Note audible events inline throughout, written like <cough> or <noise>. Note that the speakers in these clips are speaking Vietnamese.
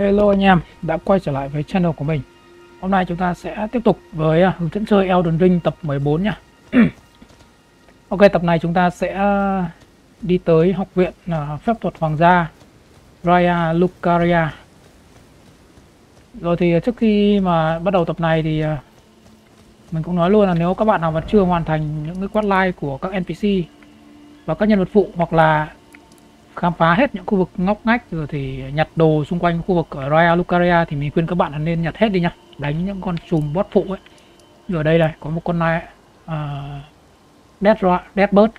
Hello anh em, đã quay trở lại với channel của mình. Hôm nay chúng ta sẽ tiếp tục với à, hướng dẫn chơi Elden Ring tập 14 nha <clears throat> Ok, tập này chúng ta sẽ à, đi tới học viện à, phép thuật hoàng gia Raya Lucaria. Rồi thì trước khi mà bắt đầu tập này thì mình cũng nói luôn là nếu các bạn nào vẫn chưa hoàn thành những cái quest line của các NPC và các nhân vật phụ hoặc là khám phá hết những khu vực ngóc ngách rồi thì nhặt đồ xung quanh khu vực ở Raya Lucaria thì mình khuyên các bạn là nên nhặt hết đi nhá. Đánh những con chùm boss phụ ấy. Ở đây này có một con này uh, Dead, Dead Bird.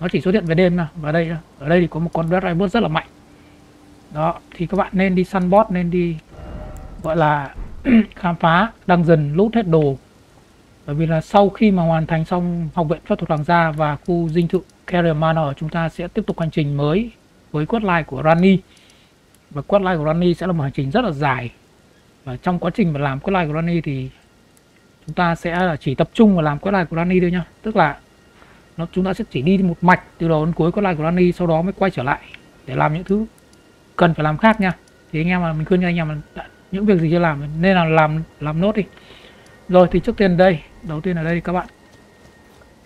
Nó chỉ xuất hiện về đêm mà và đây ở đây thì có một con Dead Bird rất là mạnh. Đó thì các bạn nên đi săn boss nên đi gọi là <clears throat> khám phá đang dần lút hết đồ. Bởi vì là sau khi mà hoàn thành xong học viện phép thuật hoàng gia và khu dinh thự Carrier Manor chúng ta sẽ tiếp tục hành trình mới với quest line của Rani. Và quest line của Rani sẽ là một hành trình rất là dài. Và trong quá trình mà làm quest line của Rani thì chúng ta sẽ chỉ tập trung vào làm quest line của Rani thôi nhá. Tức là nó chúng ta sẽ chỉ đi một mạch từ đầu đến cuối quest line của Rani sau đó mới quay trở lại để làm những thứ cần phải làm khác nha thì anh em mà mình khuyên anh em là những việc gì chưa làm nên là làm làm nốt đi. Rồi thì trước tiên đây đầu tiên ở đây các bạn.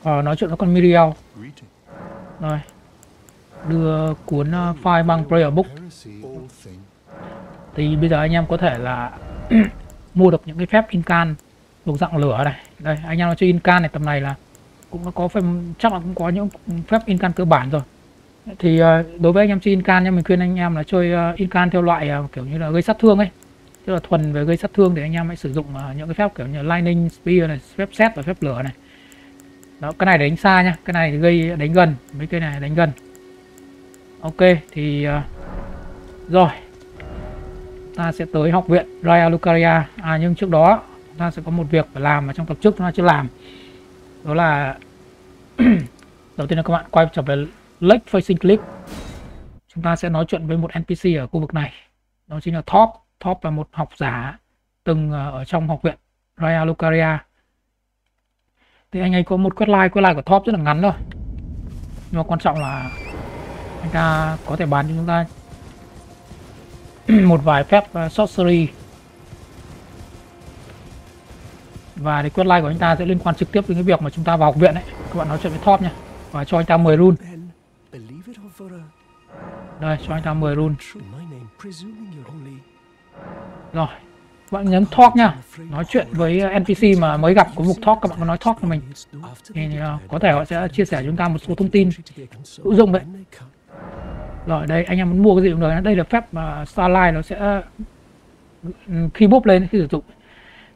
Uh, nói chuyện với con Miriel rồi. Đưa cuốn ờ, uh, file bằng prayer book. Thì bây giờ anh em có thể là <clears throat> mua được những cái phép incan thuộc dạng lửa này. Đây anh em nó chơi incan này tầm này là cũng nó có phép chắc là cũng có những phép incan cơ bản rồi. Thì uh, đối với anh em chơi incan nha mình khuyên anh em là chơi uh, incan theo loại uh, kiểu như là gây sát thương ấy. Tức là thuần về gây sát thương thì anh em hãy sử dụng uh, những cái phép kiểu như lightning spear này phép xét và phép lửa này đó cái này để đánh xa nhá, cái này gây đánh gần. Mấy cây này đánh gần. Ok thì uh, rồi. Ta sẽ tới học viện Raya Lucaria. À nhưng trước đó ta sẽ có một việc phải làm mà trong tập trước chúng ta chưa làm. Đó là <clears throat> đầu tiên là các bạn quay trở về Lake Facing Cliff. Chúng ta sẽ nói chuyện với một NPC ở khu vực này. Đó chính là Top Top là một học giả từng ờ, ở trong học viện Raya Lucaria thì anh ấy có một quét like quét like của top rất là ngắn thôi. Nhưng mà quan trọng là anh ta có thể bán cho chúng ta <clears throat> một vài phép uh, sorcery. Và thì quét like của anh ta sẽ liên quan trực tiếp đến cái việc mà chúng ta vào học viện ấy. Các bạn nói chuyện với top nha. Và cho anh ta 10 rune đây cho anh ta 10 rune rồi bạn nhấn talk nha. Nói chuyện với ờ, npc mà mới gặp có mục talk các bạn có nói talk cho mình thì uh, có thể họ sẽ chia sẻ chúng ta một số thông tin hữu dụng đấy. Rồi đây anh em muốn mua cái gì cũng được đây là phép ờ, mà uh, starlight nó sẽ ừ, khi búp lên khi sử dụng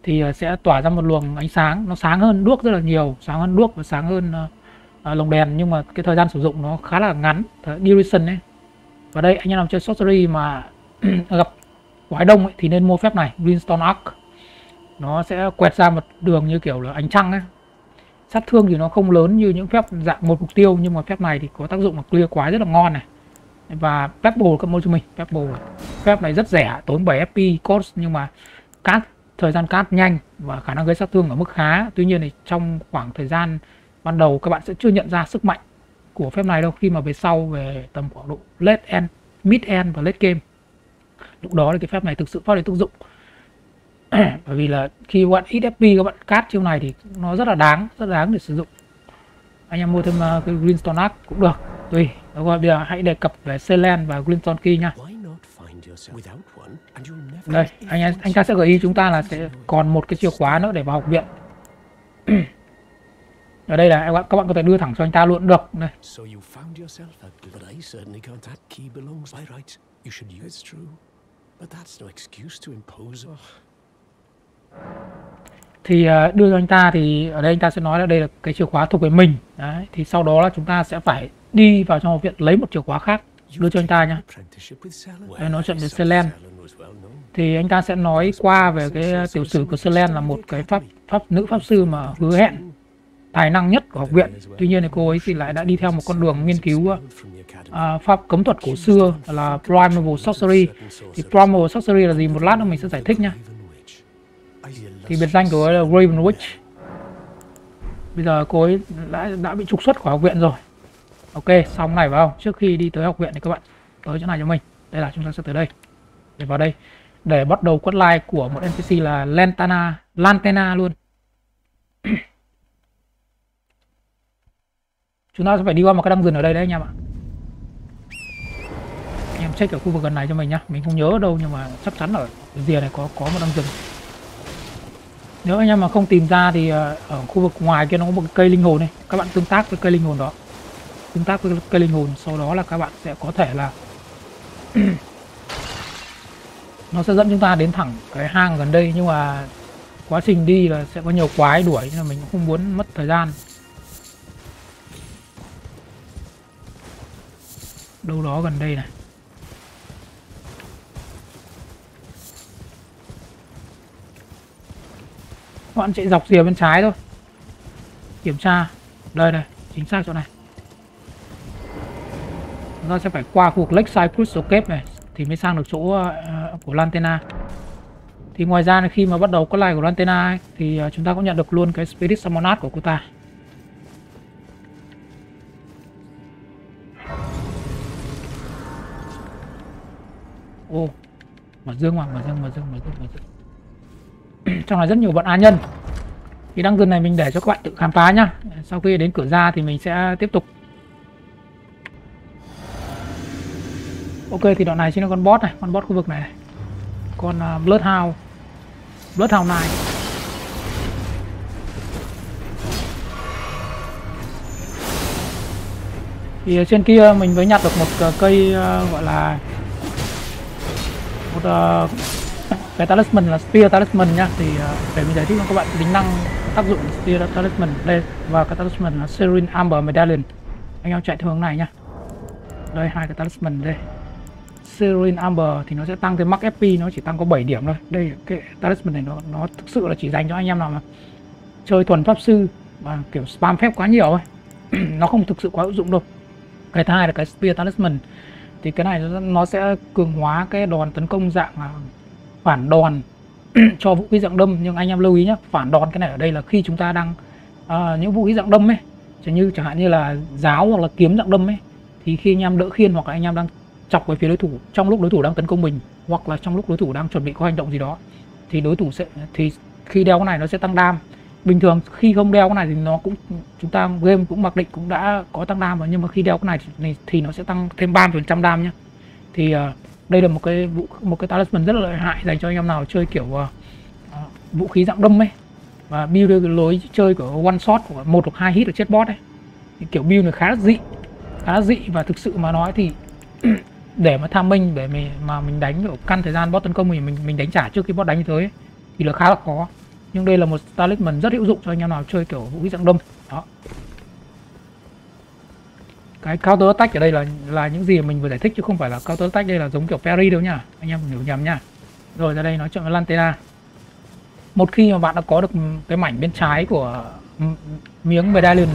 thì uh, sẽ tỏa ra một luồng ánh sáng. Nó sáng hơn đuốc rất là nhiều sáng hơn đuốc và sáng hơn uh, uh, lồng đèn nhưng mà cái thời gian sử dụng nó khá là ngắn duration ấy. Và đây anh em làm chơi sorcery mà <clears throat> gặp quái đông ấy, thì nên mua phép này Greenstone Arc. Nó sẽ quẹt ra một đường như kiểu là ánh trăng ấy. Sát thương thì nó không lớn như những phép dạng một mục tiêu nhưng mà phép này thì có tác dụng là clear quái rất là ngon này. Và phép các môn cho mình phép à. phép này rất rẻ tốn 7 fp cost nhưng mà cát thời gian cát nhanh và khả năng gây sát thương ở mức khá. Tuy nhiên thì trong khoảng thời gian ban đầu các bạn sẽ chưa nhận ra sức mạnh của phép này đâu. Khi mà về sau về tầm khoảng độ late end mid end và late game lúc đó thì cái phép này thực sự phát huy tác dụng. <clears throat> Bởi vì là khi bạn ít FP các bạn cát chiêu này thì nó rất là đáng rất đáng để sử dụng. Anh em mua thêm uh, cái Greenstone Arc cũng được. Tùy rồi bây giờ hãy đề cập về Selen và Greenstone Key nha. Đây anh em anh ta sẽ gợi ý chúng ta là sẽ còn một cái chìa khóa nữa để vào học viện. <clears throat> Ở đây là các bạn có thể đưa thẳng cho anh ta luôn được đây thì uh, đưa cho anh ta thì ở đây anh ta sẽ nói là đây là cái chìa khóa thuộc về mình. Đấy thì sau đó là chúng ta sẽ phải đi vào trong học viện lấy một chìa khóa khác đưa cho anh ta nhá đây nói chuyện về Selen. Thì anh ta sẽ nói qua về cái tiểu sử của Selen là một cái pháp pháp nữ pháp sư mà hứa hẹn tài năng nhất của học viện. Tuy nhiên thì cô ấy thì lại đã đi theo một con đường nghiên cứu uh, pháp cấm thuật cổ xưa là primeval sorcery. Thì primeval sorcery là gì? Một lát nữa mình sẽ giải thích nhá. Thì biệt danh của cô ấy là Raven Witch. Bây giờ cô ấy đã đã bị trục xuất khỏi học viện rồi. Ok xong này vào trước khi đi tới học viện thì các bạn tới chỗ này cho mình. Đây là chúng ta sẽ tới đây. Để vào đây. Để bắt đầu quất like của một NPC là Lantana Lantena luôn. <clears throat> chúng ta sẽ phải đi qua một cái đâm rừng ở đây đấy anh em ạ. Anh em check ở khu vực gần này cho mình nhá. Mình không nhớ ở đâu nhưng mà chắc chắn ở rìa này có có một đâm rừng. Nếu anh em mà không tìm ra thì ờ, ở khu vực ngoài kia nó có một cây linh hồn này. Các bạn tương tác với cây linh hồn đó. Tương tác với cây linh hồn, sau đó là các bạn sẽ có thể là <clears throat> nó sẽ dẫn chúng ta đến thẳng cái hang gần đây. Nhưng mà quá trình đi là sẽ có nhiều quái đuổi nên là mình cũng không muốn mất thời gian. Đâu đó gần đây này. Các bạn chạy dọc rìa bên trái thôi. Kiểm tra. Đây đây chính xác chỗ này. Chúng ta sẽ phải qua khu vực Lakeside Crystal Cave này thì mới sang được chỗ uh, của Lantena. Thì ngoài ra khi mà bắt đầu có like của Lantena ấy, thì ờ, chúng ta cũng nhận được luôn cái Spirit Summonat của cô ta. Ô mở dương mà mở dương mở dương mở dương mở dương. <clears throat> Trong này rất nhiều bọn a nhân. Thì đăng rừng này mình để cho các bạn tự khám phá nhá. Sau khi đến cửa ra thì mình sẽ tiếp tục. Ok thì đoạn này chính là con boss này con boss khu vực này, này. con uh, bloodhound. Bloodhound này. Thì trên kia mình mới nhặt được một à, cây uh, gọi là uh, cái talisman là spear talisman nhá thì uh, để mình giải thích cho các bạn tính năng tác dụng spear talisman đây. Và cái talisman là Serene Amber Medallion. Anh em chạy theo hướng này nhá đây hai cái talisman đây. Serene Amber thì nó sẽ tăng thêm max FP nó chỉ tăng có 7 điểm thôi. Đây cái talisman này nó nó thực sự là chỉ dành cho anh em nào mà chơi thuần pháp sư và kiểu spam phép quá nhiều ấy. <clears throat> Nó không thực sự quá hữu dụng đâu. Cái thứ hai là cái spear talisman thì cái này nó sẽ cường hóa cái đòn tấn công dạng phản đòn <clears throat> cho vũ khí dạng đâm. Nhưng anh em lưu ý nhé phản đòn cái này ở đây là khi chúng ta đang uh, những vũ khí dạng đâm ấy chẳng như chẳng hạn như là giáo hoặc là kiếm dạng đâm ấy thì khi anh em đỡ khiên hoặc là anh em đang chọc về phía đối thủ trong lúc đối thủ đang tấn công mình hoặc là trong lúc đối thủ đang chuẩn bị có hành động gì đó thì đối thủ sẽ thì khi đeo cái này nó sẽ tăng đam bình thường khi không đeo cái này thì nó cũng chúng ta game cũng mặc định cũng đã có tăng đam rồi nhưng mà khi đeo cái này thì, thì nó sẽ tăng thêm 30% đam nhá. Thì uh, đây là một cái vũ một cái talisman rất là lợi hại dành cho anh em nào chơi kiểu uh, vũ khí dạng đâm ấy và build cái lối chơi của one shot của một hoặc hai hit ở chết boss ấy. Thì kiểu build này khá là dị khá là dị và thực sự mà nói thì <clears throat> để mà tham minh để mình mà mình đánh kiểu căn thời gian boss tấn công mình mình mình đánh trả trước khi boss đánh như thế thì là khá là khó nhưng đây là một talisman rất hữu dụng cho anh em nào chơi kiểu vũ khí dạng đâm đó. Cái counter attack ở đây là là những gì mình vừa giải thích chứ không phải là counter attack đây là giống kiểu parry đâu nhá anh em hiểu nhầm nha. Rồi, ra đây nói chuyện với Lantena. Một khi mà bạn đã có được cái mảnh bên trái của miếng medallion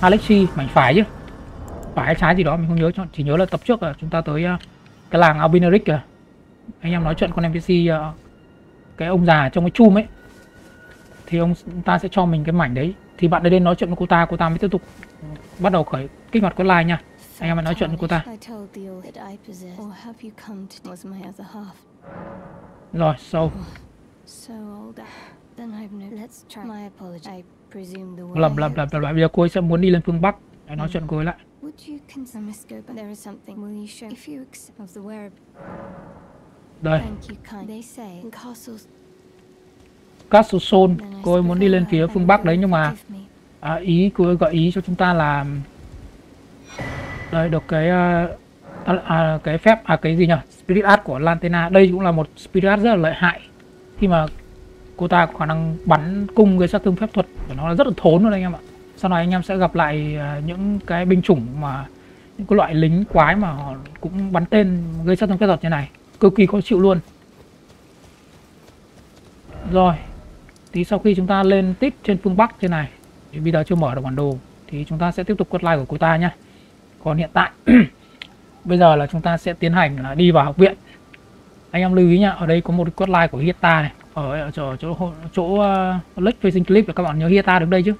Alexi, mảnh phải chứ. Phải trái gì đó, mình không nhớ chỉ nhớ là tập trước là chúng ta tới ờ, cái làng Albineric kìa. Anh em nói chuyện con NPC ờ, cái ông già trong cái chum ấy thì ông ta sẽ cho mình cái mảnh đấy. Thì bạn đến nói chuyện với cô ta cô ta mới tiếp tục bắt đầu khởi kích hoạt cái like nha. Anh em hãy nói chuyện với cô ta. Rồi, so. Lầm lầm lầm lầm bây giờ cô ấy sẽ muốn đi lên phương bắc để nói chuyện cô ấy lại. Đây. Castle Sol cô ấy muốn đi lên phía phương Bắc đấy nhưng mà à, ý cô ấy gợi ý cho chúng ta là đây được cái à, à, cái phép à cái gì nhỉ? Spirit Art của Lantena. Đây cũng là một Spirit Art rất là lợi hại. Khi mà cô ta có khả năng bắn cung gây sát thương phép thuật của nó là rất là thốn luôn anh em ạ. Sau này anh em sẽ gặp lại à, những cái binh chủng mà những cái loại lính quái mà họ cũng bắn tên gây sát thương phép thuật như này. Cực kỳ khó chịu luôn. Rồi tí sau khi chúng ta lên tít trên phương Bắc trên này. Thì bây giờ chưa mở được bản đồ thì chúng ta sẽ tiếp tục quất like của cô ta nhé còn hiện tại <clears throat> bây giờ là chúng ta sẽ tiến hành là đi vào học viện. Anh em lưu ý nhá ở đây có một quất like của Hieta này. Ở chỗ chỗ chỗ uh, Lake Facing Clip các bạn nhớ Hieta đứng đây chứ.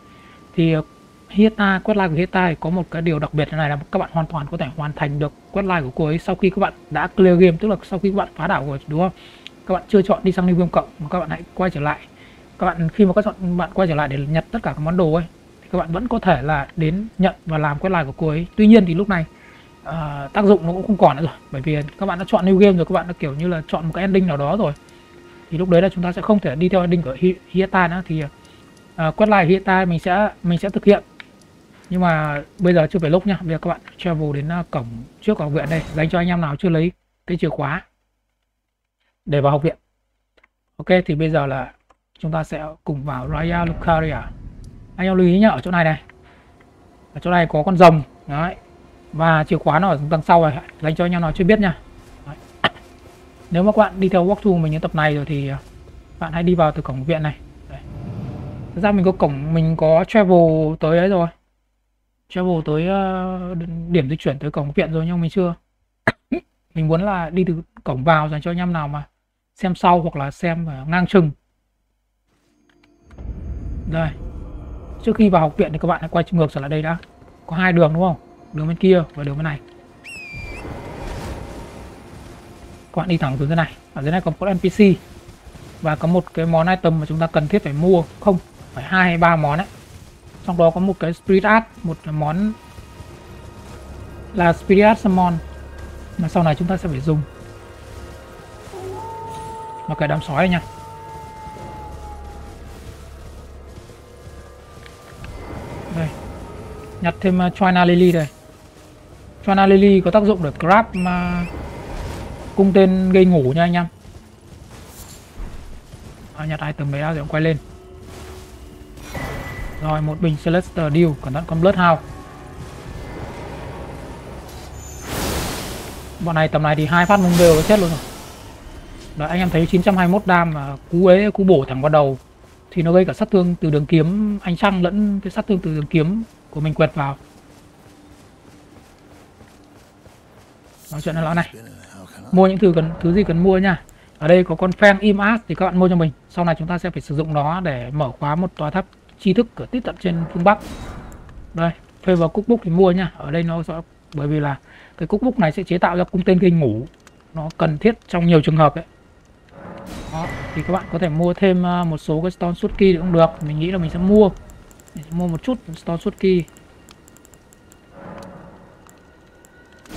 Thì ờ, Hieta quét like của Hieta có một cái điều đặc biệt này là các bạn hoàn toàn có thể hoàn thành được quét like của cô ấy sau khi các bạn đã clear game tức là sau khi các bạn phá đảo rồi đúng không? Các bạn chưa chọn đi sang New Game cộng mà các bạn hãy quay trở lại các bạn khi mà các bạn quay trở lại để nhặt tất cả các món đồ ấy thì các bạn vẫn có thể là đến nhận và làm quét lại của cô ấy. Tuy nhiên thì lúc này uh, tác dụng nó cũng không còn nữa rồi bởi vì các bạn đã chọn New Game rồi các bạn đã kiểu như là chọn một cái ending nào đó rồi. Thì lúc đấy là chúng ta sẽ không thể đi theo ending của Hieta nữa thì uh, quét lại Hieta mình sẽ mình sẽ thực hiện. Nhưng mà bây giờ chưa phải lúc nhá bây giờ các bạn travel đến ờ, cổng trước học viện đây dành cho anh em nào chưa lấy cái chìa khóa để vào học viện. Ok thì bây giờ là chúng ta sẽ cùng vào Raya Lucaria. Anh em lưu ý nhá ở chỗ này này. Ở chỗ này có con rồng đấy. Và chìa khóa nó ở đằng sau này dành cho anh em nào chưa biết nha đấy. nếu mà các bạn đi theo walkthrough mình những tập này rồi thì à, bạn hãy đi vào từ cổng viện này. Đấy. Thật ra mình có cổng mình có travel tới đấy rồi. Travel tới uh, điểm di chuyển tới cổng viện rồi nhưng mình chưa. <coughs> Mình muốn là đi từ cổng vào dành cho anh em nào mà xem sau hoặc là xem à, ngang chừng đây. Trước khi vào học viện thì các bạn hãy quay ngược trở lại đây đã. Có hai đường đúng không? Đường bên kia và đường bên này. Các bạn đi thẳng xuống dưới này. Ở dưới này có một npc và có một cái món item mà chúng ta cần thiết phải mua. Không, phải hai hay ba món đấy trong đó có một cái spirit art, một món là spirit art summon. Mà sau này chúng ta sẽ phải dùng. Và cái đám sói này nha. Nhặt thêm uh, China Lily đây. China Lily có tác dụng để grab mà cung tên gây ngủ nha anh em. À, nhặt item đấy rồi quay lên. Rồi một bình Celestial Deal cẩn thận con Bloodhound. Bọn này tầm này thì hai phát mông đều chết luôn rồi. Đấy, anh em thấy 921 đam mà cú ấy cú bổ thẳng vào đầu thì nó gây cả sát thương từ đường kiếm. Anh trăng lẫn cái sát thương từ đường kiếm của mình quẹt vào. Nói chuyện ở lão này. Mua những thứ cần, thứ gì cần mua nha. Ở đây có con fan im thì các bạn mua cho mình. Sau này chúng ta sẽ phải sử dụng nó để mở khóa một tòa tháp tri thức cửa tít tận trên phương bắc. Đây phê vào cookbook thì mua nha. Ở đây nó sẽ, bởi vì là cái cookbook này sẽ chế tạo ra cung tên gây ngủ. Nó cần thiết trong nhiều trường hợp ấy. Đó, thì các bạn có thể mua thêm à, một số cái stone suốt key cũng được. Mình nghĩ là mình sẽ mua để mua một chút, store suốt kỳ.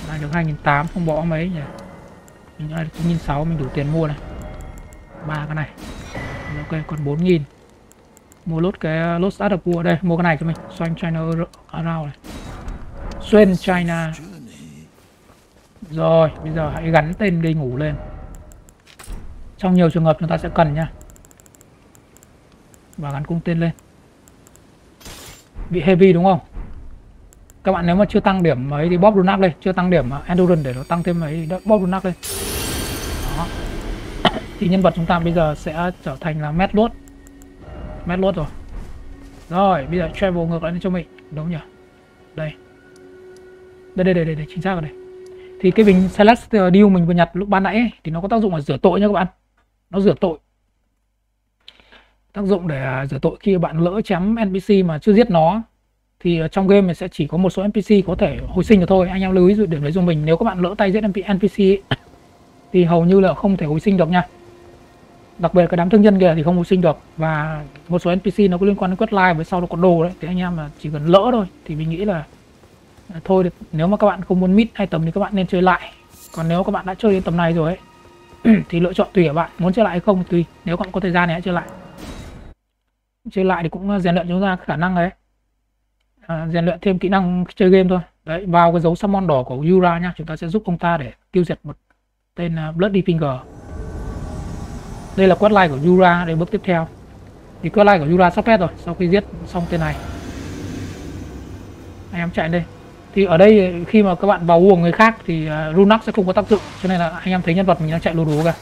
Này được 2008 không bỏ mấy nhỉ? Mình đã được 9.600 mình đủ tiền mua này. Ba cái này. Ok, còn 4.000 mua lốt cái ờ, lốt startup của đây, mua cái này cho mình. Xoanh China around này. Xuyên China. Rồi, bây giờ hãy gắn tên đi, ngủ lên. Trong nhiều trường hợp chúng ta sẽ cần nha. Và gắn cung tên lên bị heavy đúng không? Các bạn nếu mà chưa tăng điểm mấy thì bóp runak lên chưa tăng điểm endurance để nó tăng thêm mấy bóp runak lên. Đó. <coughs> Thì nhân vật chúng ta bây giờ sẽ trở thành là mét lốt. Mét lốt rồi. Rồi bây giờ travel ngược lại cho mình. Đúng nhỉ? Đây. Đây đây đây đây, chính xác rồi đây. Thì cái bình Celestial Deal mình vừa nhặt lúc ban nãy ấy, thì nó có tác dụng là rửa tội nha các bạn. Nó rửa tội tác dụng để à, rửa tội khi bạn lỡ chém NPC mà chưa giết nó thì ờ, trong game mình sẽ chỉ có một số NPC có thể hồi sinh được thôi. Anh em lưu ý điểm đấy dùng mình nếu các bạn lỡ tay giết NPC ấy, thì hầu như là không thể hồi sinh được nha. Đặc biệt cái đám thương nhân kia thì không hồi sinh được và một số NPC nó có liên quan đến quét live với sau nó có đồ đấy thì anh em là chỉ cần lỡ thôi thì mình nghĩ là à, thôi nếu mà các bạn không muốn mít hay tầm thì các bạn nên chơi lại. Còn nếu các bạn đã chơi đến tầm này rồi ấy <clears throat> thì lựa chọn tùy ở bạn muốn chơi lại hay không. Tùy nếu các bạn có thời gian thì hãy chơi lại chơi lại thì cũng ờ, rèn luyện chúng ta khả năng đấy. À, rèn luyện thêm kỹ năng chơi game thôi. Đấy vào cái dấu summon đỏ của Yura nha chúng ta sẽ giúp ông ta để tiêu diệt một tên uh, Bloody Finger. Đây là quest line của Yura đây bước tiếp theo. Thì quest line của Yura sắp hết rồi sau khi giết xong tên này. Anh em chạy đây. Thì ở đây khi mà các bạn vào uổng người khác thì ờ, uh, Runak sẽ không có tác dụng cho nên là anh em thấy nhân vật mình đang chạy lù đú kìa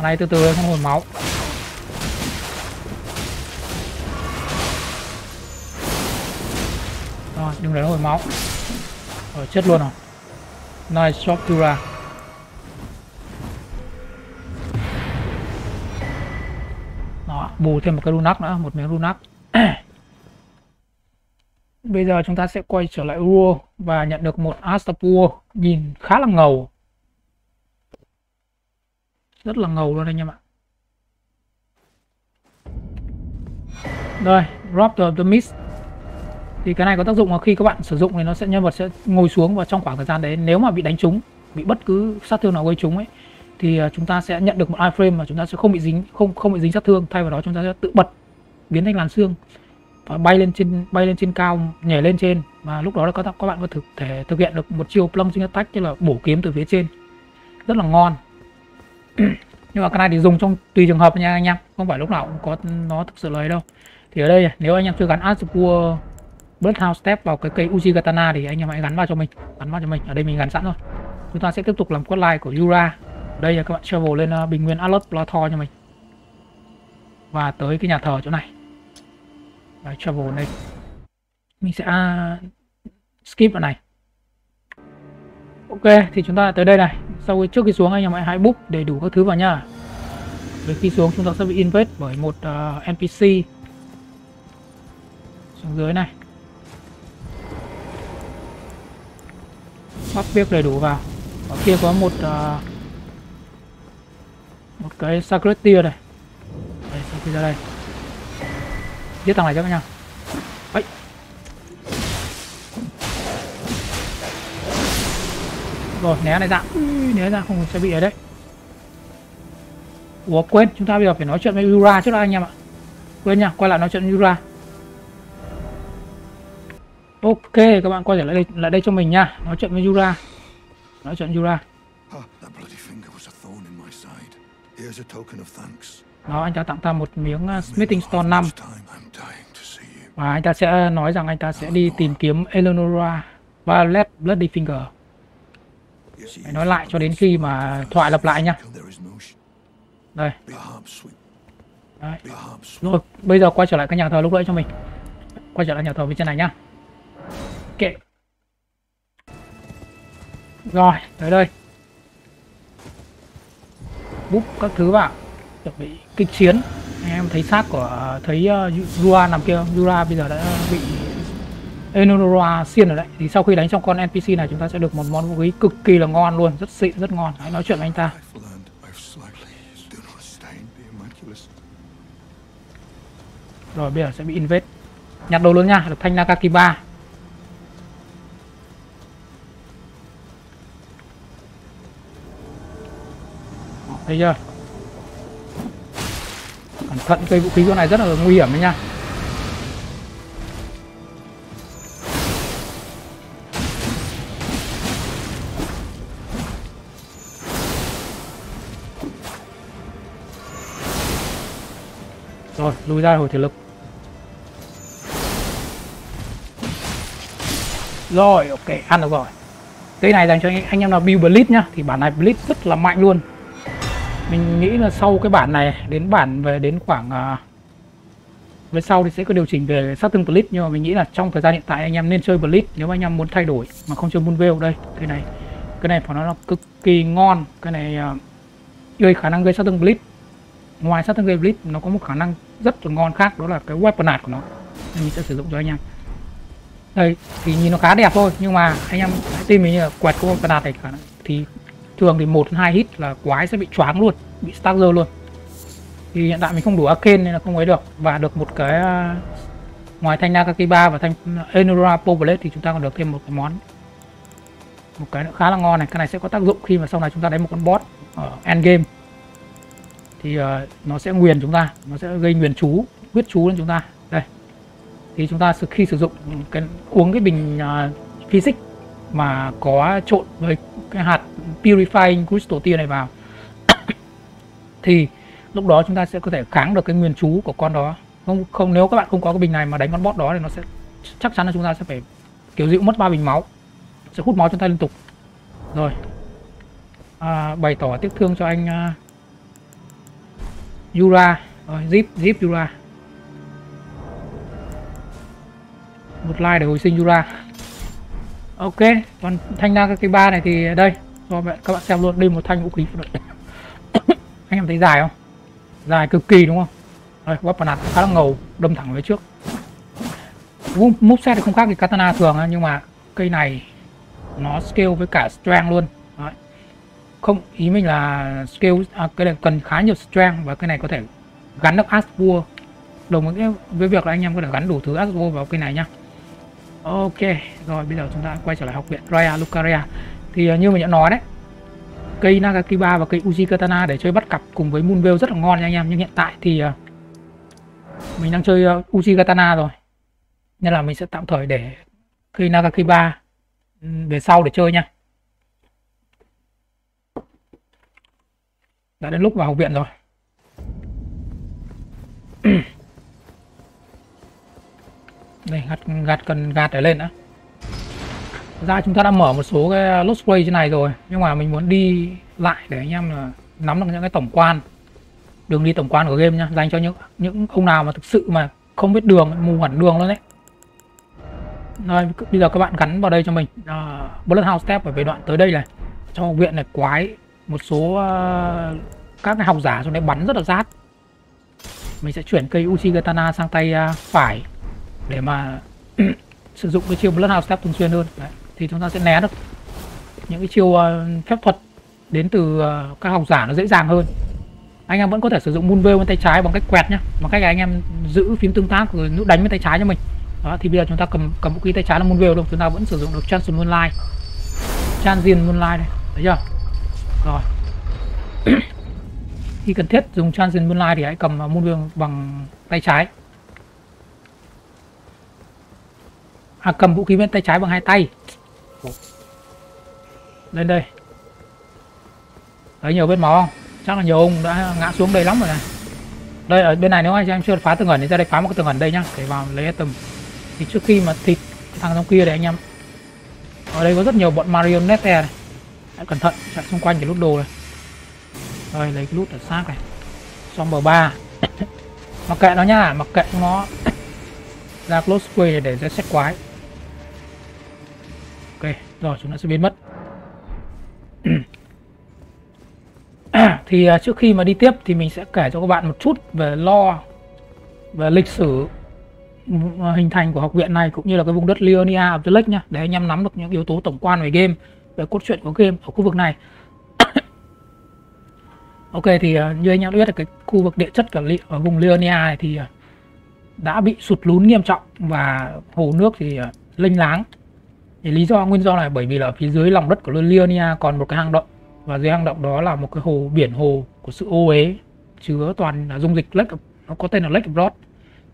ở này từ từ không hồi máu. Rồi, đừng để nó hồi máu. Rồi chết luôn rồi. Nice shot Tura đó, bù thêm một cái runac nữa, một miếng runac <clears throat> Bây giờ chúng ta sẽ quay trở lại Uro và nhận được một Astapur nhìn khá là ngầu rất là ngầu luôn anh em ạ. Rồi drop the, the mist. Thì cái này có tác dụng là khi các bạn sử dụng thì nó sẽ nhân vật sẽ ngồi xuống và trong khoảng thời gian đấy nếu mà bị đánh trúng bị bất cứ sát thương nào gây trúng ấy thì à, chúng ta sẽ nhận được một iframe mà chúng ta sẽ không bị dính không không bị dính sát thương. Thay vào đó chúng ta sẽ tự bật biến thành làn xương và bay lên trên bay lên trên cao nhảy lên trên. Và lúc đó là các các bạn có thực thể thực hiện được một chiêu plunging attack tức là bổ kiếm từ phía trên. Rất là ngon. <clears throat> nhưng mà cái này thì dùng trong tùy trường hợp nha anh em. Không phải lúc nào cũng có nó thực sự lời đâu. Thì ở đây nếu anh em chưa gắn Azure Bloodhound Step vào cái cây Uchi Katana thì anh em hãy gắn vào cho mình. Gắn vào cho mình. Ở đây mình gắn sẵn rồi. Chúng ta sẽ tiếp tục làm quất line của Yura. Đây là các bạn travel lên uh, bình nguyên Atlas Plator cho mình. Và tới cái nhà thờ chỗ này. Đấy, travel đây mình sẽ uh, skip vào này. Ok thì chúng ta tới đây này sau khi trước khi xuống anh em hãy book đầy đủ các thứ vào nha. Rồi khi xuống chúng ta sẽ bị invade bởi một ờ, uh, NPC xuống dưới này. Bắt việc đầy đủ vào. Ở kia có một uh, một cái sacred tier này. Đây, sau khi ra đây. Giết thằng này cho các nhau rồi né này ra. Né ra không sẽ bị ở đấy ủa quên chúng ta bây giờ phải nói chuyện với Yura trước đó anh em ạ. Quên nha quay lại nói chuyện với Yura. Ok các bạn quay trở lại đây lại đây cho mình nha. Nói chuyện với Yura. Nói chuyện Yura. Đó anh ta tặng ta một miếng uh, smithing stone 5 và anh ta sẽ nói rằng anh ta sẽ đi tìm kiếm Eleonora và Let Bloody Finger Mày nói lại cho đến khi mà thoại lặp lại nha đây. Đấy. rồi bây giờ quay trở lại cái nhà thờ lúc nãy cho mình. Quay trở lại nhà thờ bên trên này nhá. Kệ, rồi tới đây. Búp các thứ vào. Chuẩn bị kích chiến. Em thấy xác của thấy uh, nằm kia Rua bây giờ đã bị Enora xiên rồi đấy. Thì sau khi đánh xong con NPC này, chúng ta sẽ được một món vũ khí cực kỳ là ngon luôn, rất xịn, rất ngon. Hãy nói chuyện với anh ta. Rồi, bây giờ sẽ bị invade. Nhặt đồ luôn nha, được thanh Nakaki 3 thấy chưa? Cẩn thận, cây vũ khí chỗ này rất là nguy hiểm đấy nha. Rồi lùi ra hồi thể lực. Rồi ok ăn được rồi. Cây này dành cho anh em nào build blitz nhá thì bản này blitz rất là mạnh luôn. Mình nghĩ là sau cái bản này đến bản về đến khoảng uh, về sau thì sẽ có điều chỉnh về sát thương blitz nhưng mà mình nghĩ là trong thời gian hiện tại anh em nên chơi blitz nếu mà anh em muốn thay đổi mà không chơi moonveil đây. Cái này cái này phải nói là cực kỳ ngon. Cái này uh, gây khả năng gây sát thương blitz. Ngoài sát thương gây blitz nó có một khả năng rất là ngon khác, đó là cái weapon art của nó. Nên mình sẽ sử dụng cho anh em. Đây, thì nhìn nó khá đẹp thôi, nhưng mà anh em hãy tin mình như là quẹt cái weapon art này thì thường thì một hai hit là quái sẽ bị choáng luôn, bị stagger luôn. Thì hiện tại mình không đủ arcane nên là không ấy được. Và được một cái à, ngoài thanh nakakiba và thanh Enura Poblade thì chúng ta còn được thêm một cái món. Một cái nữa khá là ngon này, cái này sẽ có tác dụng khi mà sau này chúng ta đánh một con boss ở end game thì uh, nó sẽ nguyền chúng ta nó sẽ gây nguyền chú huyết chú lên chúng ta. Đây. Thì chúng ta khi sử dụng cái uống cái bình ờ, uh, physics mà có trộn với cái hạt purifying crystal tia này vào <coughs> thì lúc đó chúng ta sẽ có thể kháng được cái nguyên chú của con đó. Không không nếu các bạn không có cái bình này mà đánh con bot đó thì nó sẽ chắc chắn là chúng ta sẽ phải kiểu dịu mất ba bình máu sẽ hút máu chúng ta liên tục. Rồi. À, bày tỏ tiếc thương cho anh uh, Yura. Rồi zip zip Yura. Một like để hồi sinh Yura. Ok còn thanh ra cái ba này thì đây. Cho các bạn xem luôn, đây một thanh vũ khí <coughs> anh em thấy dài không? Dài cực kỳ đúng không? Đây, weapon nạt khá là ngầu, đâm thẳng về trước. Move set thì không khác gì katana thường nhưng mà cây này nó scale với cả strength luôn không ý mình là skill à, cái này cần khá nhiều strength và cái này có thể gắn được aspua đồng với với việc là anh em có thể gắn đủ thứ aspua vào cái này nhá. Ok rồi bây giờ chúng ta quay trở lại học viện Raya Lucaria. Thì uh, như mình đã nói đấy cây Nagakiba và cây Uji Katana để chơi bắt cặp cùng với Moonveil rất là ngon nha anh em. Nhưng hiện tại thì uh, mình đang chơi à, uh, Uji Katana rồi. Nên là mình sẽ tạm thời để cây Nagakiba ừ, về sau để chơi nha. Đã đến lúc vào học viện rồi. <clears throat> Đây gạt gạt cần gạt để lên đã. Ra chúng ta đã mở một số cái lost way trên này rồi nhưng mà mình muốn đi lại để anh em là nắm được những cái tổng quan. Đường đi tổng quan của game nhá dành cho những những ông nào mà thực sự mà không biết đường mù hẳn đường luôn đấy. Rồi bây giờ các bạn gắn vào đây cho mình. Ờ, uh, Bloodhound Step ở về đoạn tới đây này. Trong học viện này quái một số uh, các cái học giả trong đấy bắn rất là rát. Mình sẽ chuyển cây Uchi Katana sang tay uh, phải để mà <clears throat> sử dụng cái chiêu Bloodhound Step thường xuyên hơn. Đấy. thì chúng ta sẽ né được những cái chiêu uh, phép thuật đến từ uh, các học giả nó dễ dàng hơn. Anh em vẫn có thể sử dụng Moonveil bên tay trái bằng cách quẹt nhá bằng cách là anh em giữ phím tương tác rồi nút đánh bên tay trái cho mình. Đó thì bây giờ chúng ta cầm cầm vũ khí tay trái là Moonveil luôn chúng ta vẫn sử dụng được Transient Moonlight. Transient Moonlight này thấy chưa? Rồi. <coughs> Khi cần thiết dùng Transient Moonlight thì hãy cầm Moonveil bằng tay trái. À, cầm vũ khí bên tay trái bằng hai tay. Lên đây. Đấy nhiều vết máu không? Chắc là nhiều ông đã ngã xuống đây lắm rồi này. Đây ở bên này nếu anh em chưa phá tường ẩn thì ra đây phá một cái tường ẩn đây nhá để vào lấy item. Thì trước khi mà thịt thằng trong kia để anh em. Ở đây có rất nhiều bọn marionette này hãy cẩn thận, chạy xung quanh cái lút đồ này. Rồi lấy cái lút ở xác này. Xong bờ ba. <coughs> Mặc kệ nó nhá, mặc kệ nó. <coughs> Ra close quay này để ra xét quái. Ok, rồi, chúng ta sẽ biến mất. <coughs> Thì à, trước khi mà đi tiếp thì mình sẽ kể cho các bạn một chút về lo về lịch sử à, hình thành của học viện này cũng như là cái vùng đất Leonia of the Lake nhá. Để anh em nắm được những yếu tố tổng quan về game về cốt truyện của game ở khu vực này. <coughs> Ok thì à, như anh em biết là cái khu vực địa chất ở, ở vùng Leonia này thì à, đã bị sụt lún nghiêm trọng và hồ nước thì linh lênh láng. Thì lý do nguyên do này bởi vì là phía dưới lòng đất của Leonia còn một cái hang động và dưới hang động đó là một cái hồ biển hồ của sự ô uế chứa toàn là dung dịch lake nó có tên là lake of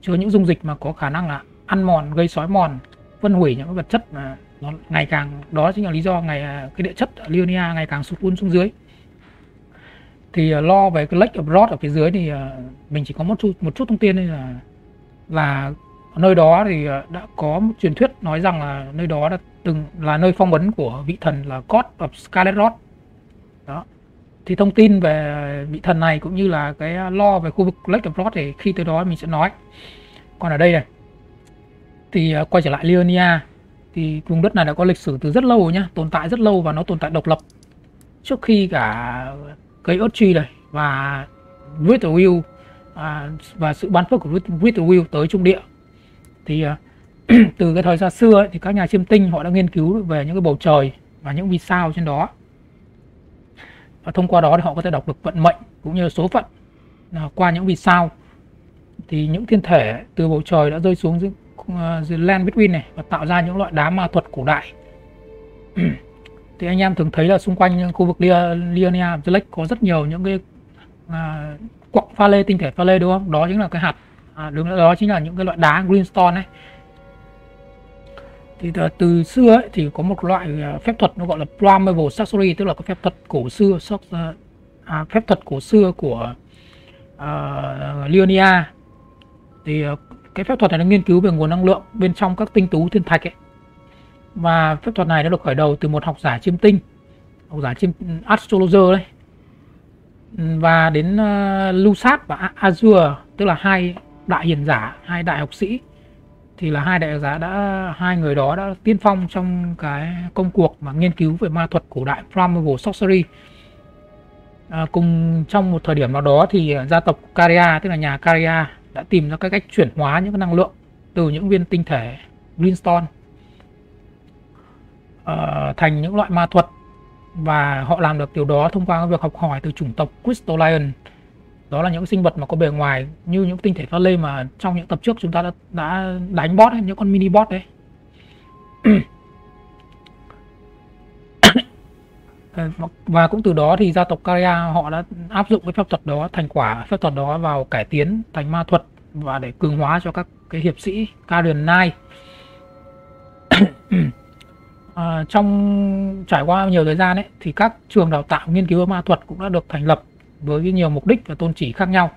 chứa những dung dịch mà có khả năng là ăn mòn gây sói mòn phân hủy những vật chất mà nó ngày càng, đó chính là lý do ngày à, cái địa chất ở Leonia ngày càng sụt lún xuống dưới. Thì à, lo về cái lake abroad ở phía dưới thì à, mình chỉ có một chút một chút thông tin đây là là nơi đó thì đã có một truyền thuyết nói rằng là nơi đó đã từng là nơi phong ấn của vị thần là God of Scarlet Rod đó. Thì thông tin về vị thần này cũng như là cái lo về khu vực Lake abroad thì khi tới đó mình sẽ nói. Còn ở đây này, thì quay trở lại Leonia thì vùng đất này đã có lịch sử từ rất lâu rồi nhá tồn tại rất lâu và nó tồn tại độc lập. Trước khi cả cây ớt tree này và Witherwill à, và sự ban phước của Witherwill tới trung địa. Thì à, <clears throat> từ cái thời gian xưa ấy, thì các nhà chiêm tinh họ đã nghiên cứu về những cái bầu trời và những vì sao trên đó. Và thông qua đó thì họ có thể đọc được vận mệnh cũng như số phận à, qua những vì sao. Thì những thiên thể từ bầu trời đã rơi xuống Ờ, dưới, uh, land between này và tạo ra những loại đá ma thuật cổ đại. <clears throat> Thì anh em thường thấy là xung quanh khu vực Leonia Lake có rất nhiều những cái à, quặng pha lê tinh thể pha lê đúng không? Đó chính là cái hạt à, đúng đó chính là những cái loại đá greenstone này thì từ, từ xưa ấy, thì có một loại à, phép thuật nó gọi là primeval sorcery tức là cái phép thuật cổ xưa à, à, phép thuật cổ xưa của à, uh, Leonia thì uh, cái phép thuật này nó nghiên cứu về nguồn năng lượng bên trong các tinh tú thiên thạch ấy. Và phép thuật này nó được khởi đầu từ một học giả chiêm tinh học giả chiêm ừ, astrologer đấy. Ừ, và đến uh, Lusat và Azure tức là hai đại hiền giả hai đại học sĩ thì là hai đại giả đã hai người đó đã tiên phong trong cái công cuộc mà nghiên cứu về ma thuật cổ đại Primeval Sorcery. À, cùng trong một thời điểm nào đó thì gia tộc Caria tức là nhà Caria đã tìm ra cái cách chuyển hóa những cái năng lượng từ những viên tinh thể Greenstone uh, ờ, thành những loại ma thuật. Và họ làm được điều đó thông qua việc học hỏi từ chủng tộc Crystallian đó là những sinh vật mà có bề ngoài như những tinh thể pha lê mà trong những tập trước chúng ta đã, đã đánh bot ấy, những con mini bot đấy. <clears throat> Ờ, và cũng từ đó thì gia tộc Karya họ đã áp dụng cái phép thuật đó thành quả phép thuật đó vào cải tiến thành ma thuật và để cường hóa cho các cái hiệp sĩ Karian Knight <coughs> à, ờ, trong trải qua nhiều thời gian ấy thì các trường đào tạo nghiên cứu ma thuật cũng đã được thành lập với nhiều mục đích và tôn chỉ khác nhau.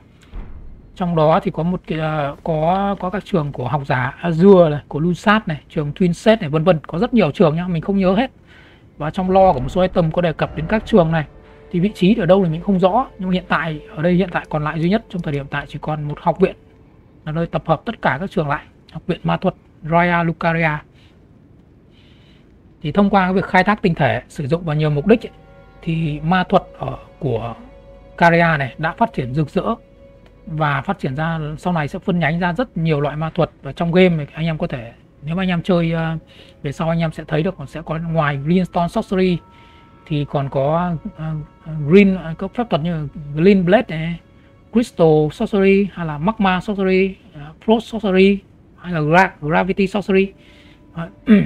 Trong đó thì có một cái à, có có các trường của học giả Azure này của Lusat này trường Twinset này vân vân. Có rất nhiều trường nhá mình không nhớ hết và trong lo của một số item có đề cập đến các trường này thì vị trí ở đâu thì mình không rõ. Nhưng hiện tại ở đây hiện tại còn lại duy nhất trong thời điểm tại chỉ còn một học viện là nơi tập hợp tất cả các trường lại. Học viện ma thuật Royal Lucaria. Thì thông qua việc khai thác tinh thể sử dụng vào nhiều mục đích ấy, thì ma thuật ở của Caria này đã phát triển rực rỡ. Và phát triển ra sau này sẽ phân nhánh ra rất nhiều loại ma thuật. Và trong game thì anh em có thể nếu mà anh em chơi uh, về sau anh em sẽ thấy được còn sẽ có ngoài Greenstone Sorcery thì còn có uh, Green ờ, uh, các phép thuật như Green Blade này, Crystal Sorcery hay là Magma Sorcery, uh, Frost Sorcery hay là Gra Gravity Sorcery. Uh, <clears throat>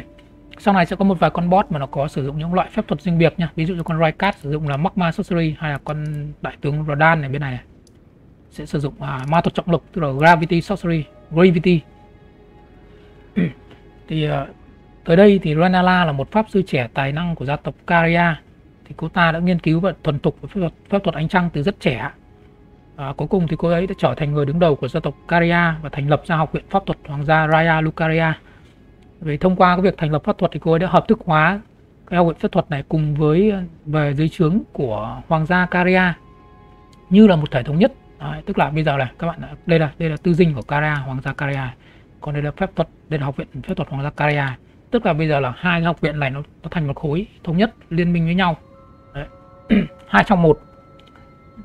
sau này sẽ có một vài con boss mà nó có sử dụng những loại phép thuật riêng biệt nha. Ví dụ như con Raikat sử dụng là Magma Sorcery hay là con đại tướng Rodan này bên này, sẽ sử dụng uh, ma thuật trọng lực tức là Gravity Sorcery Gravity. <clears throat> thì uh, tới đây thì Ranala là một pháp sư trẻ tài năng của gia tộc Karia thì cô ta đã nghiên cứu và thuần thục pháp thuật, pháp thuật ánh trăng từ rất trẻ. À, cuối cùng thì cô ấy đã trở thành người đứng đầu của gia tộc Karia và thành lập ra học viện pháp thuật hoàng gia Raya Lucaria. Vì thông qua cái việc thành lập pháp thuật thì cô ấy đã hợp thức hóa cái học viện pháp thuật này cùng với ờ, về dưới trướng của hoàng gia Caria như là một thể thống nhất. Đấy, tức là bây giờ này các bạn đây là đây là tư dinh của Caria hoàng gia Caria còn đây là phép thuật đây là học viện phép thuật hoàng gia Caria. Tức là bây giờ là hai cái học viện này nó, nó thành một khối thống nhất liên minh với nhau. Đấy. <clears throat> hai trong một.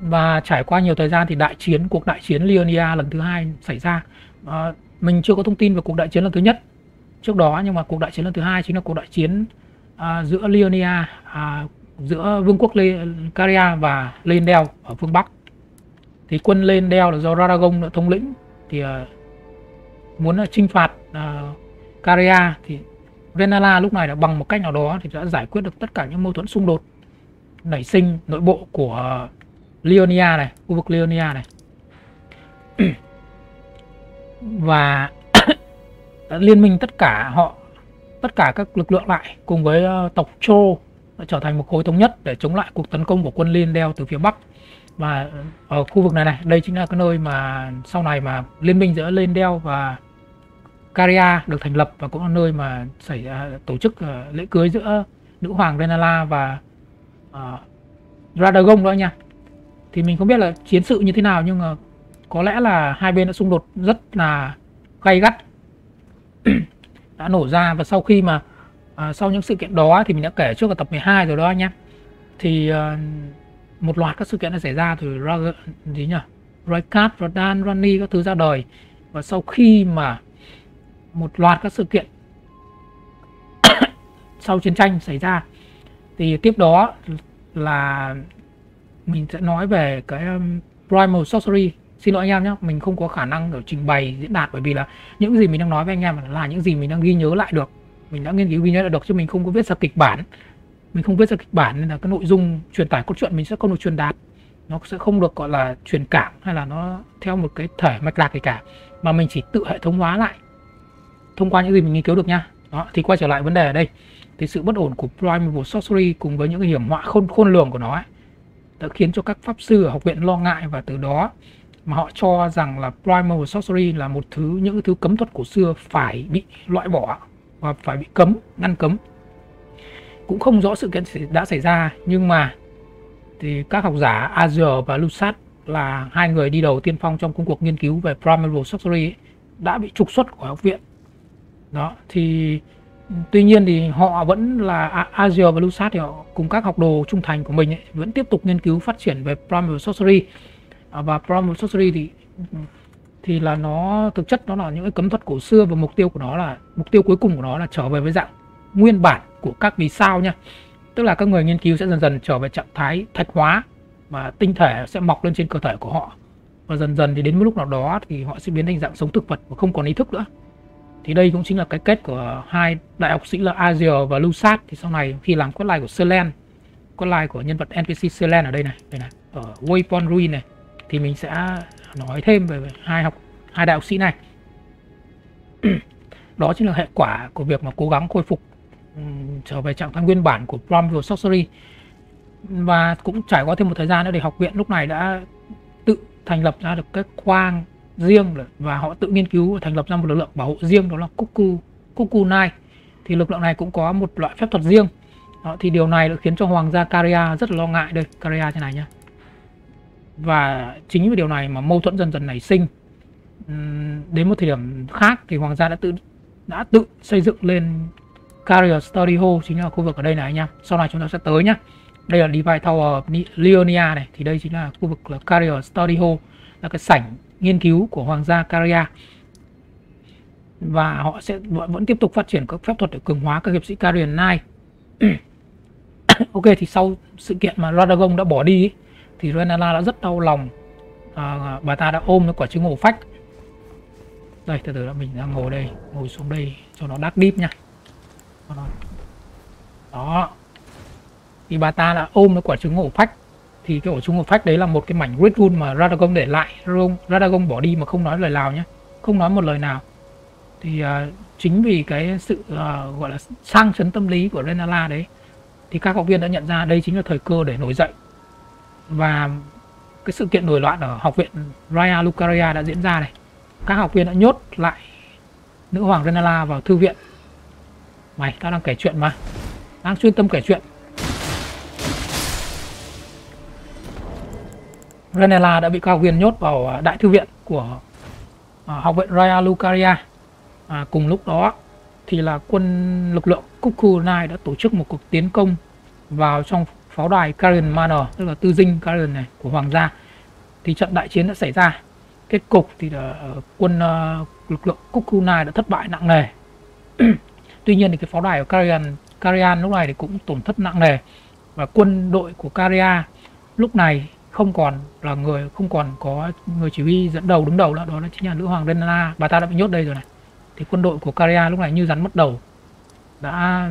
Và trải qua nhiều thời gian thì đại chiến cuộc đại chiến Leonia lần thứ hai xảy ra. À, mình chưa có thông tin về cuộc đại chiến lần thứ nhất trước đó nhưng mà cuộc đại chiến lần thứ hai chính là cuộc đại chiến à, giữa Leonia à, giữa vương quốc Le Caria và Lendel ở phương Bắc. Thì quân Lendel là do Radagon đã thống lĩnh thì à, muốn ờ, chinh phạt ờ, uh, Caria thì Renala lúc này đã bằng một cách nào đó thì đã giải quyết được tất cả những mâu thuẫn xung đột nảy sinh nội bộ của uh, Leonia này, khu vực Leonia này. <clears throat> và <coughs> liên minh tất cả họ tất cả các lực lượng lại cùng với uh, tộc Cho đã trở thành một khối thống nhất để chống lại cuộc tấn công của quân Liên đeo từ phía Bắc và ở khu vực này này đây chính là cái nơi mà sau này mà liên minh giữa Lên đeo và Caria được thành lập và cũng là nơi mà xảy ra tổ chức uh, lễ cưới giữa nữ hoàng Renala và ờ, uh, Radagon đó nha. Thì mình không biết là chiến sự như thế nào nhưng mà có lẽ là hai bên đã xung đột rất là gay gắt <clears throat> đã nổ ra. Và sau khi mà uh, sau những sự kiện đó thì mình đã kể trước ở tập 12 rồi đó anh em thì uh, một loạt các sự kiện đã xảy ra từ ra gì nhỉ? Raycat, Rodan, Rani các thứ ra đời. Và sau khi mà một loạt các sự kiện. <coughs> Sau chiến tranh xảy ra thì tiếp đó là mình sẽ nói về cái um, Primal Sorcery. Xin lỗi anh em nhé mình không có khả năng để trình bày diễn đạt bởi vì là những gì mình đang nói với anh em là những gì mình đang ghi nhớ lại được. Mình đã nghiên cứu ghi nhớ lại được chứ mình không có viết ra kịch bản. Mình không viết ra kịch bản nên là cái nội dung truyền tải cốt truyện mình sẽ không được truyền đạt. Nó sẽ không được gọi là truyền cảm hay là nó theo một cái thể mạch lạc gì cả. Mà mình chỉ tự hệ thống hóa lại thông qua những gì mình nghiên cứu được nha. Đó thì quay trở lại vấn đề ở đây. Thì sự bất ổn của Primeval Sorcery cùng với những cái hiểm họa khôn khôn lường của nó ấy, đã khiến cho các pháp sư ở học viện lo ngại và từ đó mà họ cho rằng là primal sorcery là một thứ những thứ cấm thuật cổ xưa phải bị loại bỏ và phải bị cấm ngăn cấm. Cũng không rõ sự kiện đã xảy ra nhưng mà thì các học giả Azure và Lusat là hai người đi đầu tiên phong trong công cuộc nghiên cứu về primal sorcery ấy, đã bị trục xuất khỏi học viện đó thì tuy nhiên thì họ vẫn là Azure và Lusat thì họ cùng các học đồ trung thành của mình ấy, vẫn tiếp tục nghiên cứu phát triển về primal sorcery. À, và Primal Sorcery thì thì là nó thực chất nó là những cái cấm thuật cổ xưa và mục tiêu của nó là mục tiêu cuối cùng của nó là trở về với dạng nguyên bản của các vì sao nha. Tức là các người nghiên cứu sẽ dần dần trở về trạng thái thạch hóa và tinh thể sẽ mọc lên trên cơ thể của họ. Và dần dần thì đến một lúc nào đó thì họ sẽ biến thành dạng sống thực vật và không còn ý thức nữa thì đây cũng chính là cái kết của hai đại học sĩ là Azure và Lusat. Thì sau này khi làm quét của Selen quét của nhân vật NPC Selen ở đây này đây này ở Waypoint Ruin này thì mình sẽ nói thêm về hai học hai đại học sĩ này. <clears throat> Đó chính là hệ quả của việc mà cố gắng khôi phục um, trở về trạng thái nguyên bản của Primeval Sorcery. Và cũng trải qua thêm một thời gian nữa để học viện lúc này đã tự thành lập ra được cái khoang riêng và họ tự nghiên cứu và thành lập ra một lực lượng bảo hộ riêng đó là Kuku Kuku Nai. Thì lực lượng này cũng có một loại phép thuật riêng. Đó, thì điều này đã khiến cho hoàng gia Caria rất là lo ngại đây. Caria thế này nhá. Và chính vì điều này mà mâu thuẫn dần dần nảy sinh. Đến một thời điểm khác thì hoàng gia đã tự đã tự xây dựng lên Carrier Study Hall chính là khu vực ở đây này anh em sau này chúng ta sẽ tới nhá. Đây là Divide Tower Leonia này. Thì đây chính là khu vực là Carrier Study Hall là cái sảnh nghiên cứu của hoàng gia Caria. Và họ sẽ vẫn tiếp tục phát triển các phép thuật để cường hóa các hiệp sĩ Carian Knight <coughs> ok thì sau sự kiện mà Radagon đã bỏ đi thì Renala đã rất đau lòng. À, bà ta đã ôm cái quả trứng ổ phách. Đây từ từ là mình đang ngồi đây ngồi xuống đây cho nó đắt deep nha. Đó. Thì bà ta đã ôm cái quả trứng ổ phách thì cái ổ súng của phách đấy là một cái mảnh Red Rune mà Radagon để lại. Radagon bỏ đi mà không nói lời nào nhé không nói một lời nào. Thì uh, chính vì cái sự uh, gọi là sang chấn tâm lý của Renala đấy thì các học viên đã nhận ra đây chính là thời cơ để nổi dậy. Và cái sự kiện nổi loạn ở học viện Raya Lucaria đã diễn ra này. Các học viên đã nhốt lại nữ hoàng Renala vào thư viện. Mày tao đang kể chuyện mà. Đang chuyên tâm kể chuyện. Renella đã bị cao quyền nhốt vào à, đại thư viện của à, học viện Raya Lucaria. À, cùng lúc đó thì là quân lực lượng Kukulai đã tổ chức một cuộc tiến công vào trong pháo đài Karen Manor tức là tư dinh Karen này của hoàng gia. Thì trận đại chiến đã xảy ra. Kết cục thì là ờ, quân uh, lực lượng Kukulai đã thất bại nặng nề. <clears throat> Tuy nhiên thì cái pháo đài của Karian Karian lúc này thì cũng tổn thất nặng nề. Và quân đội của Karia lúc này không còn là người không còn có người chỉ huy dẫn đầu đứng đầu nữa đó là chính là nữ hoàng Renala bà ta đã bị nhốt đây rồi này. Thì quân đội của Karia lúc này như rắn mất đầu đã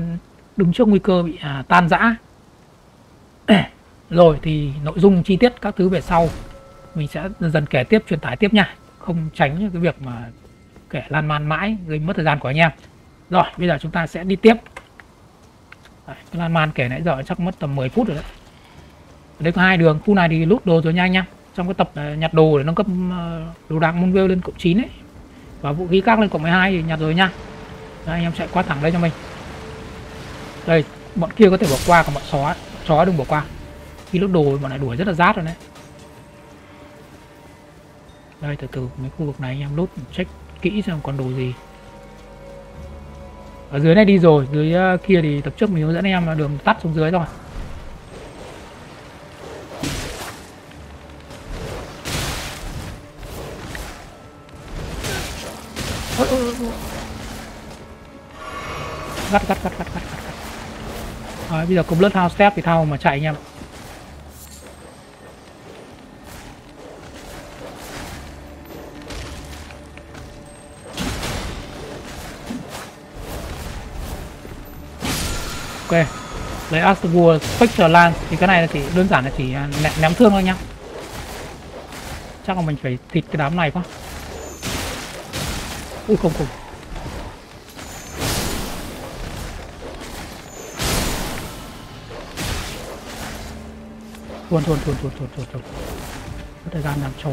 đứng trước nguy cơ bị à, tan rã. <clears throat> Rồi thì nội dung chi tiết các thứ về sau mình sẽ dần dần kể tiếp truyền tải tiếp nha. Không tránh cái việc mà kể lan man mãi gây mất thời gian của anh em. Rồi bây giờ chúng ta sẽ đi tiếp. Đấy, cái lan man kể nãy giờ chắc mất tầm 10 phút rồi đấy ở đây có hai đường khu này thì lút đồ rồi nhanh nha trong cái tập ờ, nhặt đồ để nâng cấp ờ, đồ đạc môn lên cộng 9 ấy. Và vũ khí các lên cộng 12 thì nhặt rồi nha đây, anh em sẽ qua thẳng đây cho mình. Đây bọn kia có thể bỏ qua còn bọn chó chó đừng bỏ qua. Khi lúc đồ bọn này đuổi rất là rát rồi đấy. Đây từ từ mấy khu vực này anh em lút check kỹ xem còn đồ gì. Ở dưới này đi rồi dưới ờ, kia thì tập trước mình hướng dẫn anh em là đường tắt xuống dưới rồi gắt gắt gắt gắt gắt gắt Rồi, bây giờ có blood house step thì thao mà chạy anh em. Ok. Lấy Astegua Spectre Lance thì cái này thì đơn giản là chỉ à, ném thương thôi nhá. Chắc là mình phải thịt cái đám này quá ui không không. Thuần thuần thuần thuần thuần thuần thuần Có thời gian làm chó.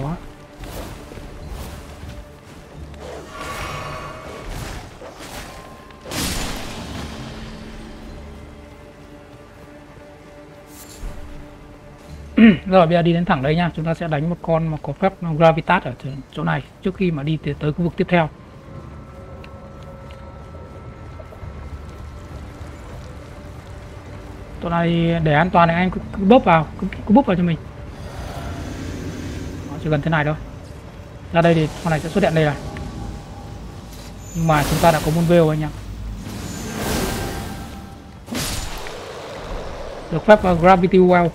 <clears throat> Rồi bây giờ đi đến thẳng đây nha. Chúng ta sẽ đánh một con mà có phép gravitas ở chỗ này. Trước khi mà đi tới, tới khu vực tiếp theo. Tụi này để an toàn thì anh cứ, cứ bóp vào cứ, cứ bóp vào cho mình. Đó, chỉ cần thế này thôi. Ra đây thì con này sẽ xuất hiện đây này. Nhưng mà chúng ta đã có môn vêu anh ạ. Được phép uh, gravity well.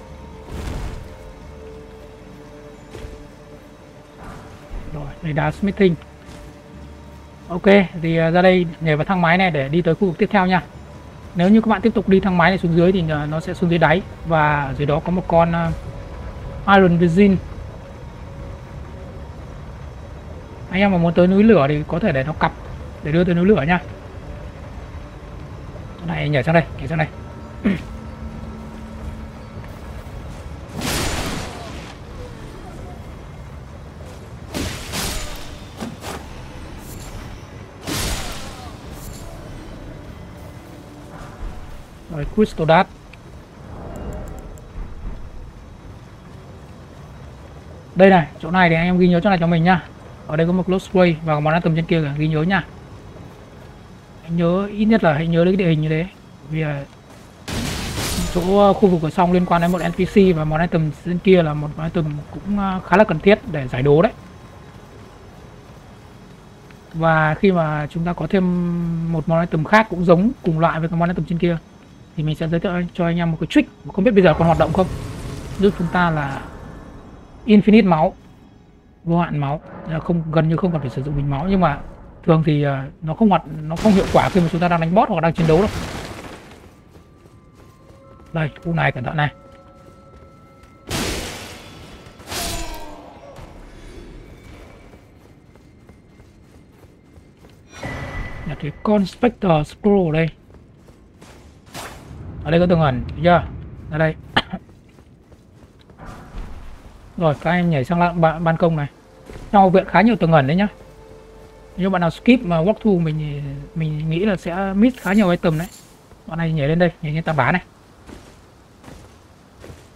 Rồi đây đá smithing. Ok thì uh, ra đây nhảy vào thang máy này để đi tới khu vực tiếp theo nha nếu như các bạn tiếp tục đi thang máy này xuống dưới thì nó sẽ xuống dưới đáy. Và dưới đó có một con à, Iron Virgin. Anh em mà muốn tới núi lửa thì có thể để nó cặp, để đưa tới núi lửa nha. Này, nhảy sang đây, nhảy sang đây. <clears throat> crystal dart đây này, chỗ này thì anh em ghi nhớ chỗ này cho mình nhá. Ở đây có một close way và món tầm trên kia cả ghi nhớ nha hãy nhớ, ít nhất là hãy nhớ đến cái địa hình như thế. Vì à, chỗ à, khu vực ở xong liên quan đến một npc và món item trên kia là một món item cũng à, khá là cần thiết để giải đố đấy. Và khi mà chúng ta có thêm một món item khác cũng giống cùng loại với cái món item trên kia thì mình sẽ giới thiệu cho anh em một cái trick không biết bây giờ còn hoạt động không? Giúp chúng ta là infinite máu, vô hạn máu. Là không, gần như không cần phải sử dụng bình máu, nhưng mà thường thì ờ, nó không hoạt, nó không hiệu quả khi mà chúng ta đang đánh boss hoặc đang chiến đấu đâu. Đây khu này cẩn thận này. Là cái con spectre scroll đây ở đây có tường ẩn chưa? Ra đây. <coughs> Rồi các em nhảy sang ban, ban công này. Trong học viện khá nhiều tường ẩn đấy nhá. Nếu bạn nào skip mà walkthrough mình mình nghĩ là sẽ miss khá nhiều item đấy. Bạn này nhảy lên đây nhảy lên tà bá này.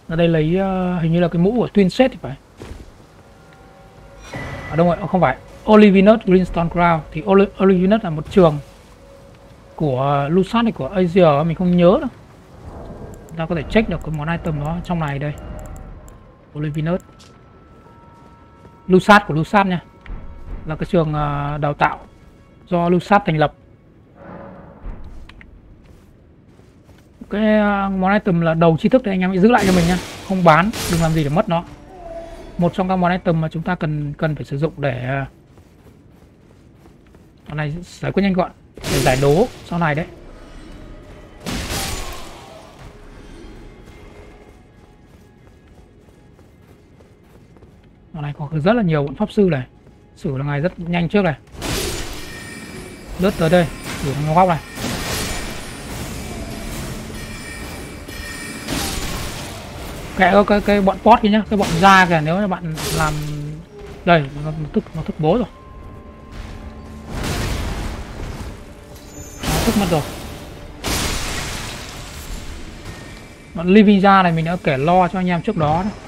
Ở đây lấy uh, hình như là cái mũ của twin set thì phải. À, ở đâu rồi không phải. Olivinus Greenstone Crown. Thì Olivinus là một trường của ờ, Lusat này của Asia mình không nhớ đâu ta có thể check được cái món item đó trong này đây. Olivinus Lusat của Lusat nha. Là cái trường ờ, đào tạo do Lusat thành lập. Cái ờ, món item là đầu tri thức thì anh em hãy giữ lại cho mình nha. Không bán, đừng làm gì để mất nó. Một trong các món item mà chúng ta cần cần phải sử dụng để con này giải quyết nhanh gọn, để giải đố sau này đấy. Ở này có rất là nhiều bọn pháp sư này. Xử là ngày rất nhanh trước này. Lướt tới đây xử thằng góc này. Kệ cái, cái, cái bọn pot kia nhá Cái bọn da kìa nếu như bạn làm Đây nó, nó thức nó thức bố rồi. Nó thức mất rồi. Bọn living ra này mình đã kể lo cho anh em trước đó đấy.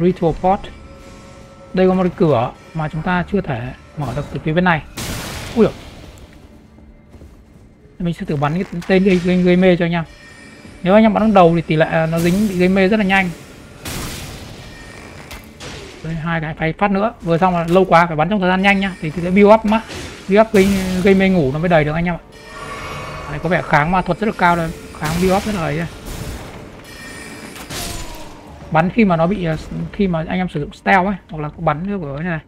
Ritual Port Đây có một cái cửa mà chúng ta chưa thể mở được từ phía bên này. Ui dồi. Mình sẽ thử bắn cái tên gây, gây, gây mê cho anh em. Nếu anh em bắn đằng đầu thì tỷ lệ nó dính bị gây mê rất là nhanh. Đây, hai cái phải phát nữa. Vừa xong là lâu quá phải bắn trong thời gian nhanh nhá. Thì, thì sẽ build up mà. Build up gây, gây mê ngủ nó mới đầy được anh em ạ. Đây, Có vẻ kháng ma thuật rất là cao rồi. Kháng build up rất là ấy bắn khi mà nó bị ờ, khi mà anh em sử dụng stealth ấy, hoặc là bắn như của cái này.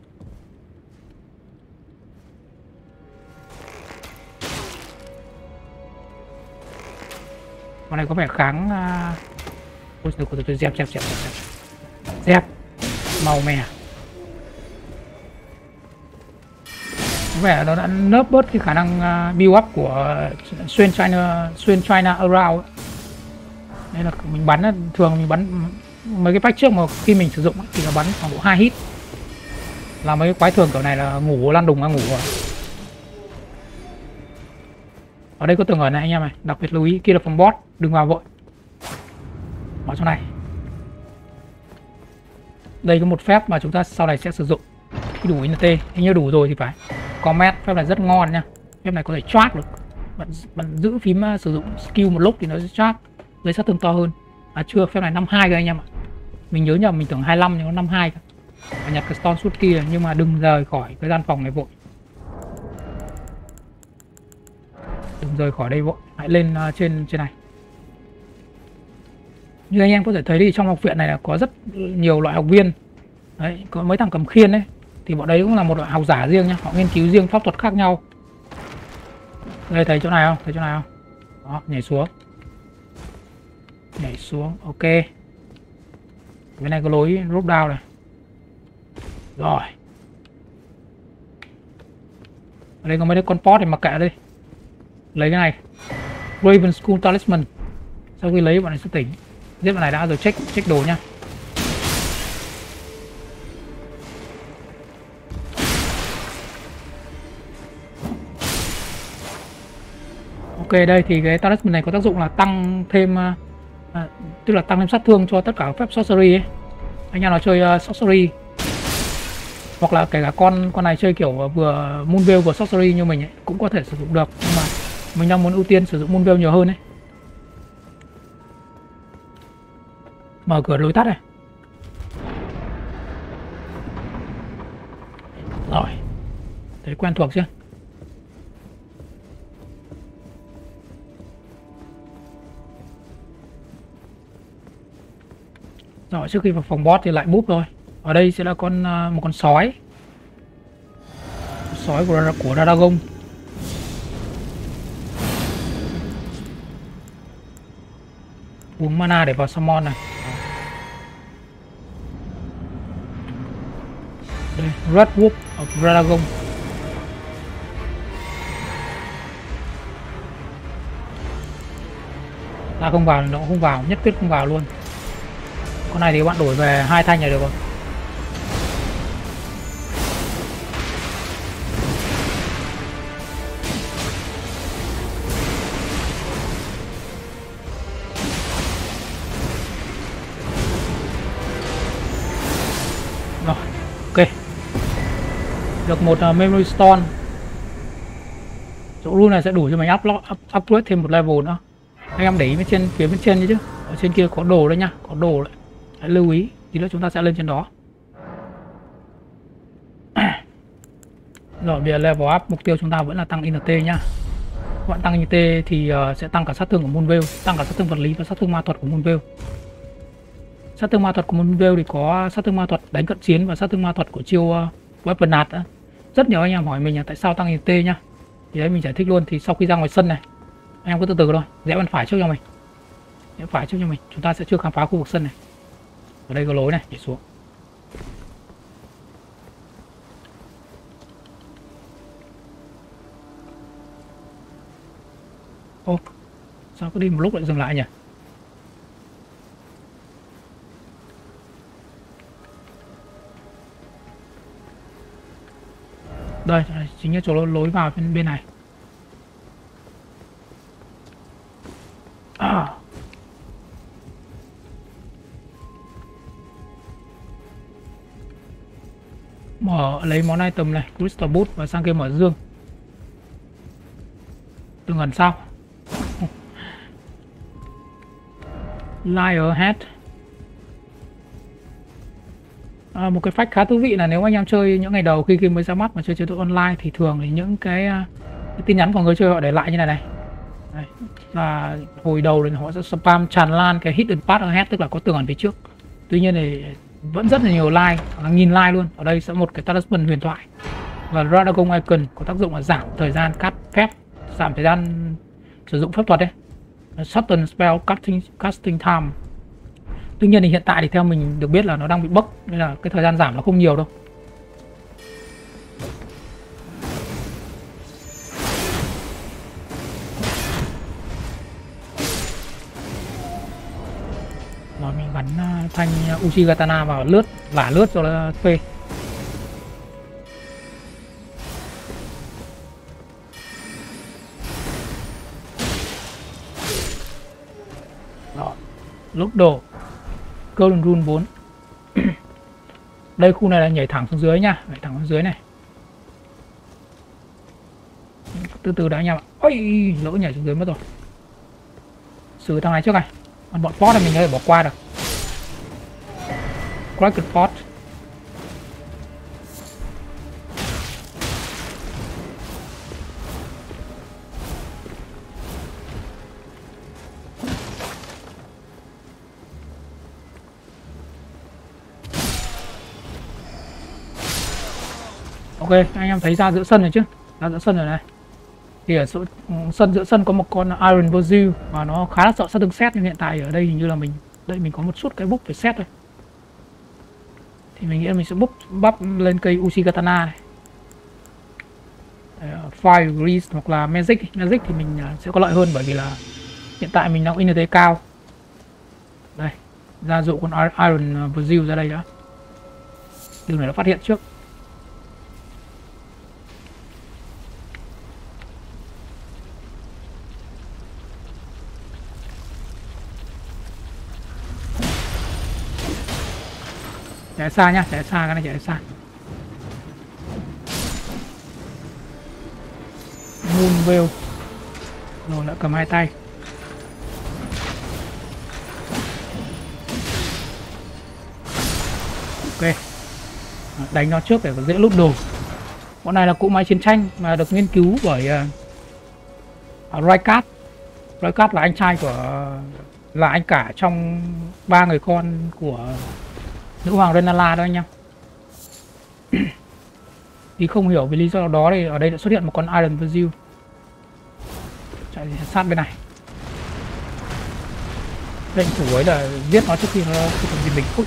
Con này có vẻ kháng à, ôi, từ từ dẹp dẹp dẹp dẹp dẹp. Màu mè. Có vẻ nó đã nớp bớt cái khả năng à, build up của xuyên China xuyên China around ấy. nên là mình bắn thường mình bắn mấy cái patch trước mà khi mình sử dụng thì nó bắn khoảng độ hai hit. Là mấy cái quái thường kiểu này là ngủ lăn đùng ra ngủ rồi. Ở đây có tường ở này anh em này đặc biệt lưu ý kia là phòng boss đừng vào vội. Bỏ trong này. Đây có một phép mà chúng ta sau này sẽ sử dụng. Khi đủ int anh như đủ rồi thì phải. Comment phép này rất ngon nha. Phép này có thể track được. Bạn, bạn giữ phím à, sử dụng skill một lúc thì nó sẽ track gây sát thương to hơn. À chưa phép này 52 rồi anh em ạ mình nhớ nhầm mình tưởng 25 nhưng nó 52 cơ. Và nhặt cái stone suốt kia nhưng mà đừng rời khỏi cái gian phòng này vội. Đừng rời khỏi đây vội. Hãy lên uh, trên trên này. Như anh em có thể thấy thì trong học viện này là có rất nhiều loại học viên. Đấy có mấy thằng cầm khiên đấy thì bọn đấy cũng là một loại học giả riêng nhá. Họ nghiên cứu riêng pháp thuật khác nhau. Đây thấy chỗ này không? Thấy chỗ này không? Đó nhảy xuống. Nhảy xuống ok bên này có lối drop down này. Rồi. Ở đây có mấy đứa con pot thì mặc kệ đi. Lấy cái này. Raven School Talisman. Sau khi lấy, bọn này sẽ tỉnh. Giết bọn này đã rồi, check check đồ nha. Ok, đây thì cái talisman này có tác dụng là tăng thêm à, à, tức là tăng thêm sát thương cho tất cả phép sorcery ấy. Anh em nào chơi uh, sorcery hoặc là kể cả con con này chơi kiểu à, vừa Moonveil vừa sorcery như mình ấy, cũng có thể sử dụng được nhưng mà mình đang muốn ưu tiên sử dụng Moonveil nhiều hơn ấy. Mở cửa lối tắt này. Rồi. Thấy quen thuộc chưa? Rồi trước khi vào phòng boss thì lại búp thôi. Ở đây sẽ là con uh, một con sói. Sói của của Dragon. Uống mana để vào summon này. Đây, Red Wolf of Dragon. Ta không vào nó không vào, nhất quyết không vào luôn con này thì bạn đổi về hai thanh là được rồi. Rồi ok. Được một uh, memory stone. Chỗ room này sẽ đủ cho mình up, up upgrade thêm một level nữa. Anh em để ý bên trên phía bên trên chứ. Ở trên kia có đồ đấy nhá có đồ đấy. Hãy lưu ý tí nữa chúng ta sẽ lên trên đó. Rồi bây giờ level up mục tiêu chúng ta vẫn là tăng INT nhá. Các bạn tăng INT thì uh, sẽ tăng cả sát thương của Moonveil tăng cả sát thương vật lý và sát thương ma thuật của Moonveil sát thương ma thuật của Moonveil thì có sát thương ma thuật đánh cận chiến và sát thương ma thuật của chiêu uh, weapon nạt rất nhiều anh em hỏi mình là tại sao tăng INT nhá. Thì đấy mình giải thích luôn thì sau khi ra ngoài sân này anh em cứ từ từ thôi rẽ bên phải trước cho mình. Rẽ phải trước cho mình chúng ta sẽ chưa khám phá khu vực sân này ở đây có lối này nhảy xuống. Ô, sao cứ đi một lúc lại dừng lại nhỉ? Đây chính là chỗ lối vào bên bên này. À. mở lấy món item này crystal boot và sang kia mở dương. Từng gần sau. Liar head à, một cái fact khá thú vị là nếu anh em chơi những ngày đầu khi game mới ra mắt mà chơi chế độ online thì thường thì những cái, à, cái tin nhắn của người chơi họ để lại như này này. Đây, là hồi đầu thì họ sẽ spam tràn lan cái hidden path ahead tức là có tường ẩn phía trước. Tuy nhiên thì vẫn rất là nhiều like hàng nghìn like luôn. Ở đây sẽ một cái talisman huyền thoại. Và Radagon Icon có tác dụng là giảm thời gian cắt phép, giảm thời gian sử dụng phép thuật đấy. Shorten spell casting casting time. Tuy nhiên thì hiện tại thì theo mình được biết là nó đang bị bốc nên là cái thời gian giảm nó không nhiều đâu. Bắn à, thanh Uchigatana vào lướt vả lướt cho nó phê Đó. lúc đổ, Golden Rune 4 <clears throat> đây, khu này là nhảy thẳng xuống dưới nha, nhảy thẳng xuống dưới này. Từ từ đã anh em ạ. Ôi lỡ nhảy xuống dưới mất rồi. Xử thằng này trước này. Còn bọn pot là mình có thể bỏ qua được quite good pot. Ok, anh em thấy ra giữa sân rồi chứ? Ra giữa sân rồi này. Thì ở sự, sân giữa sân có một con Iron Virgil và nó khá là sợ sát thương xét nhưng hiện tại ở đây hình như là mình đây mình có một chút cái búc phải xét thôi thì mình nghĩ là mình sẽ búp bắp lên cây Uchi Katana này ờ, Fire Grease hoặc là Magic Magic thì mình ờ, sẽ có lợi hơn bởi vì là hiện tại mình đang INT cao. Đây ra dụ con Iron ờ, Brazil ra đây đã. Đường này nó phát hiện trước. Chạy xa nhá chạy xa cái này chạy xa. Moon veil rồi lại cầm hai tay. Ok. Đánh nó trước để dễ lút đồ. Bọn này là cỗ máy chiến tranh mà được nghiên cứu bởi uh, Raikat Raikat là anh trai của là anh cả trong ba người con của nữ hoàng Renala đó anh em. Thì không hiểu vì lý do đó thì ở đây đã xuất hiện một con Iron Virgil. Chạy sát bên này. Lệnh thủ ấy là giết nó trước khi nó khi còn mình. Ui.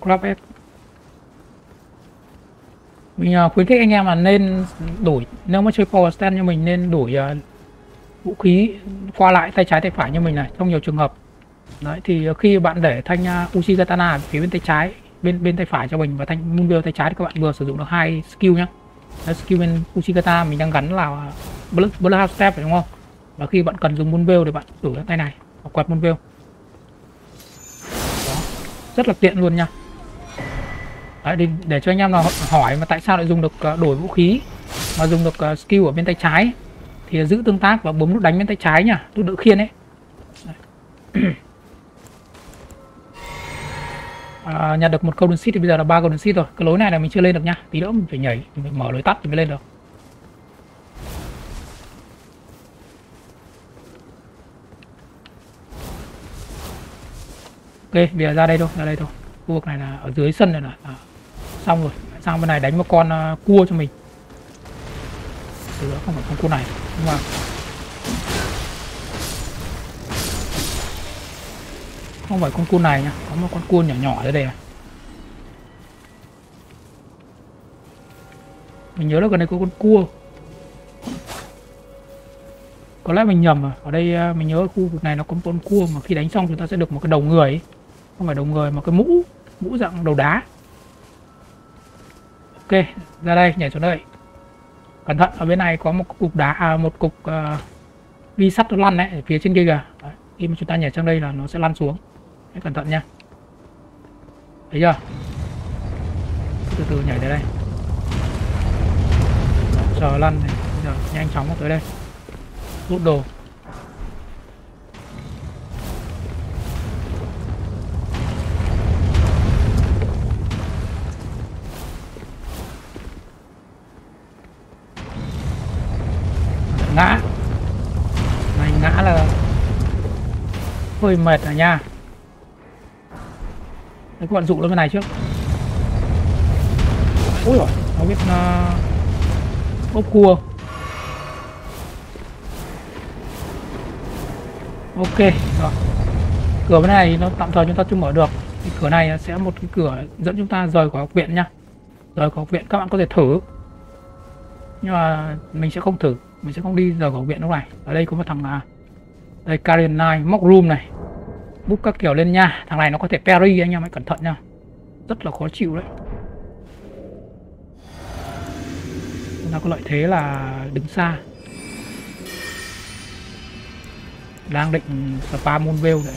grab F mình uh, khuyến khích anh em là nên đổi nếu mà chơi power stand như mình nên đổi uh, vũ khí qua lại tay trái tay phải như mình này trong nhiều trường hợp. Đấy thì à, khi bạn để thanh uh, Uchi Katana phía bên tay trái bên bên tay phải cho mình và thanh Moonveil tay trái thì các bạn vừa sử dụng được hai skill nhá. Đấy, skill bên Uchi Katana mình đang gắn là Blood, Bloodhound Step phải đúng không? Và khi bạn cần dùng Moonveil thì bạn đổi tay này hoặc quạt Moonveil rất là tiện luôn nha Đấy, để, để cho anh em nào hỏi mà tại sao lại dùng được ờ, đổi vũ khí mà dùng được ờ, skill ở bên tay trái thì giữ tương tác và bấm nút đánh bên tay trái nhá nút đỡ khiên ấy. À, nhặt được một golden seed thì bây giờ là ba golden seed rồi cái lối này là mình chưa lên được nha tí nữa mình phải nhảy mình phải mở lối tắt thì mới lên được. Ok bây giờ ra đây thôi ra đây thôi. Khu vực này là ở dưới sân này là xong rồi sang bên này đánh một con uh, cua cho mình. Từ đó không phải con cua này nhưng mà không phải con cua này nha có một con cua nhỏ nhỏ ở đây này. Mình nhớ là gần đây có con cua. Có lẽ mình nhầm rồi ở đây à, mình nhớ khu vực này nó có một con cua mà khi đánh xong chúng ta sẽ được một cái đầu người ấy. không phải đầu người mà cái mũ mũ dạng đầu đá ok ra đây nhảy xuống đây. Cẩn thận ở bên này có một cục đá à, một cục uh, vi sắt nó lăn đấy ở phía trên kia kìa. Đấy. khi mà chúng ta nhảy sang đây là nó sẽ lăn xuống. Đấy, cẩn thận nha. Thấy chưa? Từ từ nhảy tới đây. Chờ lăn này bây giờ nhanh chóng tới đây. Rút đồ. Ngã. Này ngã là hơi mệt rồi nha. Đấy, các bạn dụ lên bên này trước. Ui rồi nó biết uh, ốp cua. Ok rồi. Cửa bên này nó tạm thời chúng ta chưa mở được. Cái cửa này sẽ một cái cửa dẫn chúng ta rời khỏi học viện nhá rời khỏi học viện các bạn có thể thử. Nhưng mà mình sẽ không thử mình sẽ không đi rời khỏi viện lúc này. Ở đây có một thằng là đây, Karen Knight mock room này. Bút các kiểu lên nha. Thằng này nó có thể parry anh em hãy cẩn thận nha. Rất là khó chịu đấy. Nó có lợi thế là đứng xa. Đang định spam Moonveil đấy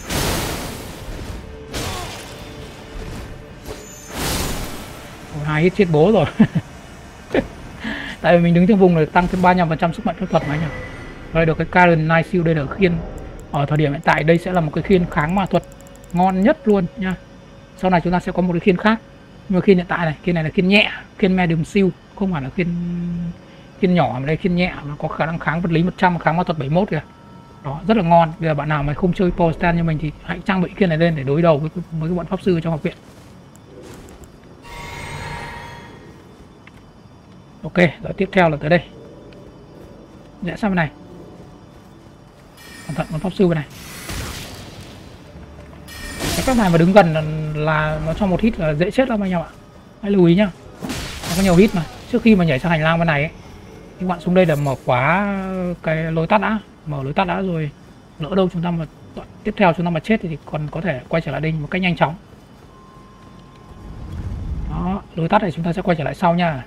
hai hit chết bố rồi. <laughs> tại vì mình đứng trong vùng này tăng thêm 35% sức mạnh phép thuật mà nhỉ đây được cái Karen Night Shield đây là khiên. Ở thời điểm hiện tại đây sẽ là một cái khiên kháng ma thuật ngon nhất luôn nha. Sau này chúng ta sẽ có một cái khiên khác. Nhưng mà khiên hiện tại này, khiên này là khiên nhẹ, khiên medium siêu, không phải là khiên khiên nhỏ mà đây khiên nhẹ, nó có khả năng kháng vật lý 100 kháng ma thuật 71 kìa. Đó, rất là ngon. Bây giờ bạn nào mà không chơi power stand như mình thì hãy trang bị khiên này lên để đối đầu với với bọn pháp sư trong học viện. Ok rồi tiếp theo là tới đây. Dạ, Rẽ sang bên này? Cẩn thận con pháp sư bên này. Cái các này mà đứng gần là, là nó cho một hit là dễ chết lắm anh em ạ. Hãy lưu ý nhá. Nó có nhiều hit mà. Trước khi mà nhảy sang hành lang bên này ấy, các bạn xuống đây là mở khóa cái lối tắt đã mở lối tắt đã rồi lỡ đâu chúng ta mà tiếp theo chúng ta mà chết thì còn có thể quay trở lại đinh một cách nhanh chóng. Đó lối tắt này chúng ta sẽ quay trở lại sau nha.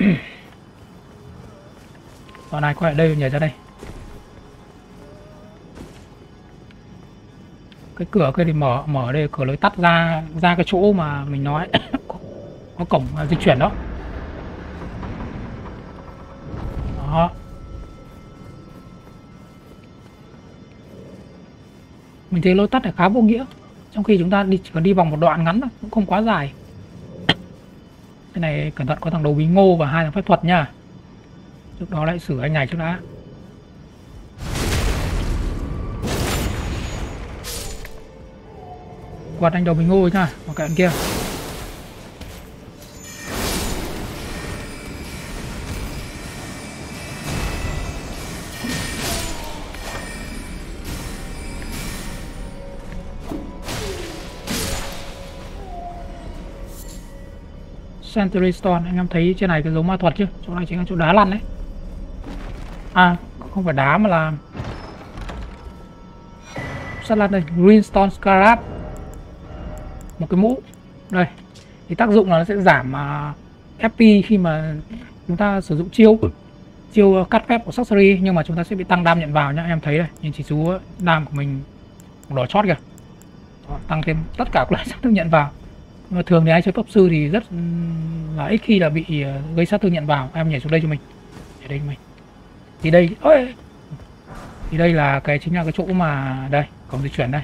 <clears throat> bọn này quay lại đây nhảy ra đây. Cái cửa kia thì mở mở đây cửa lối tắt ra ra cái chỗ mà mình nói <coughs> có, có cổng di chuyển đó. Đó. Mình thấy lối tắt này khá vô nghĩa. Trong khi chúng ta đi chỉ cần đi vòng một đoạn ngắn thôi cũng không quá dài cái này cẩn thận, có thằng đầu bí ngô và hai thằng phép thuật nha. Trước đó lại xử anh này trước đã. Quạt anh đầu bí ngô nha một cái kia. Century Stone anh em thấy trên này cái dấu ma thuật chứ? Chỗ này chính là chỗ đá lăn đấy. À không phải đá mà là sắt lăn đây Greenstone Scarab. Một cái mũ. Đây thì tác dụng là nó sẽ giảm uh, FP khi mà chúng ta sử dụng chiêu. Chiêu cắt phép của sorcery nhưng mà chúng ta sẽ bị tăng đam nhận vào nhá em thấy đây. Nhìn chỉ số đam của mình đỏ chót kìa. Tăng thêm tất cả các loại sát thương nhận vào Ờ, thường thì ai chơi pháp sư thì rất là ít khi là bị ờ, gây sát thương nhận vào. Em nhảy xuống đây cho mình. Nhảy đây cho mình. Thì đây, ôi! Thì đây là cái, chính là cái chỗ mà, đây cổng di chuyển đây.